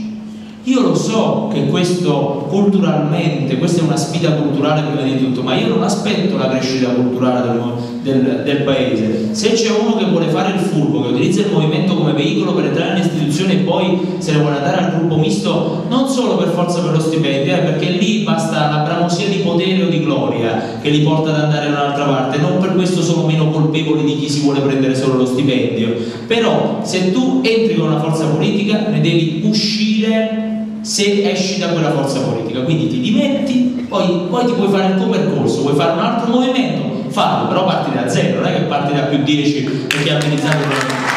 Io lo so che questo culturalmente, questa è una sfida culturale prima di tutto, ma io non aspetto la crescita culturale del, del, del, paese. Se c'è uno che vuole fare il furbo, che utilizza il movimento come veicolo per entrare nelle istituzioni e poi se ne vuole andare al gruppo misto, non solo per forza per lo stipendio, eh, perché lì basta la bramosia di potere o di gloria che li porta ad andare da un'altra parte, non per questo sono meno colpevoli di chi si vuole prendere solo lo stipendio. Però se tu entri con una forza politica ne devi uscire se esci da quella forza politica, quindi ti dimetti, poi, poi ti puoi fare il tuo percorso, vuoi fare un altro movimento, fallo, però parti da zero, non è che parti da più 10 perché hai amministrato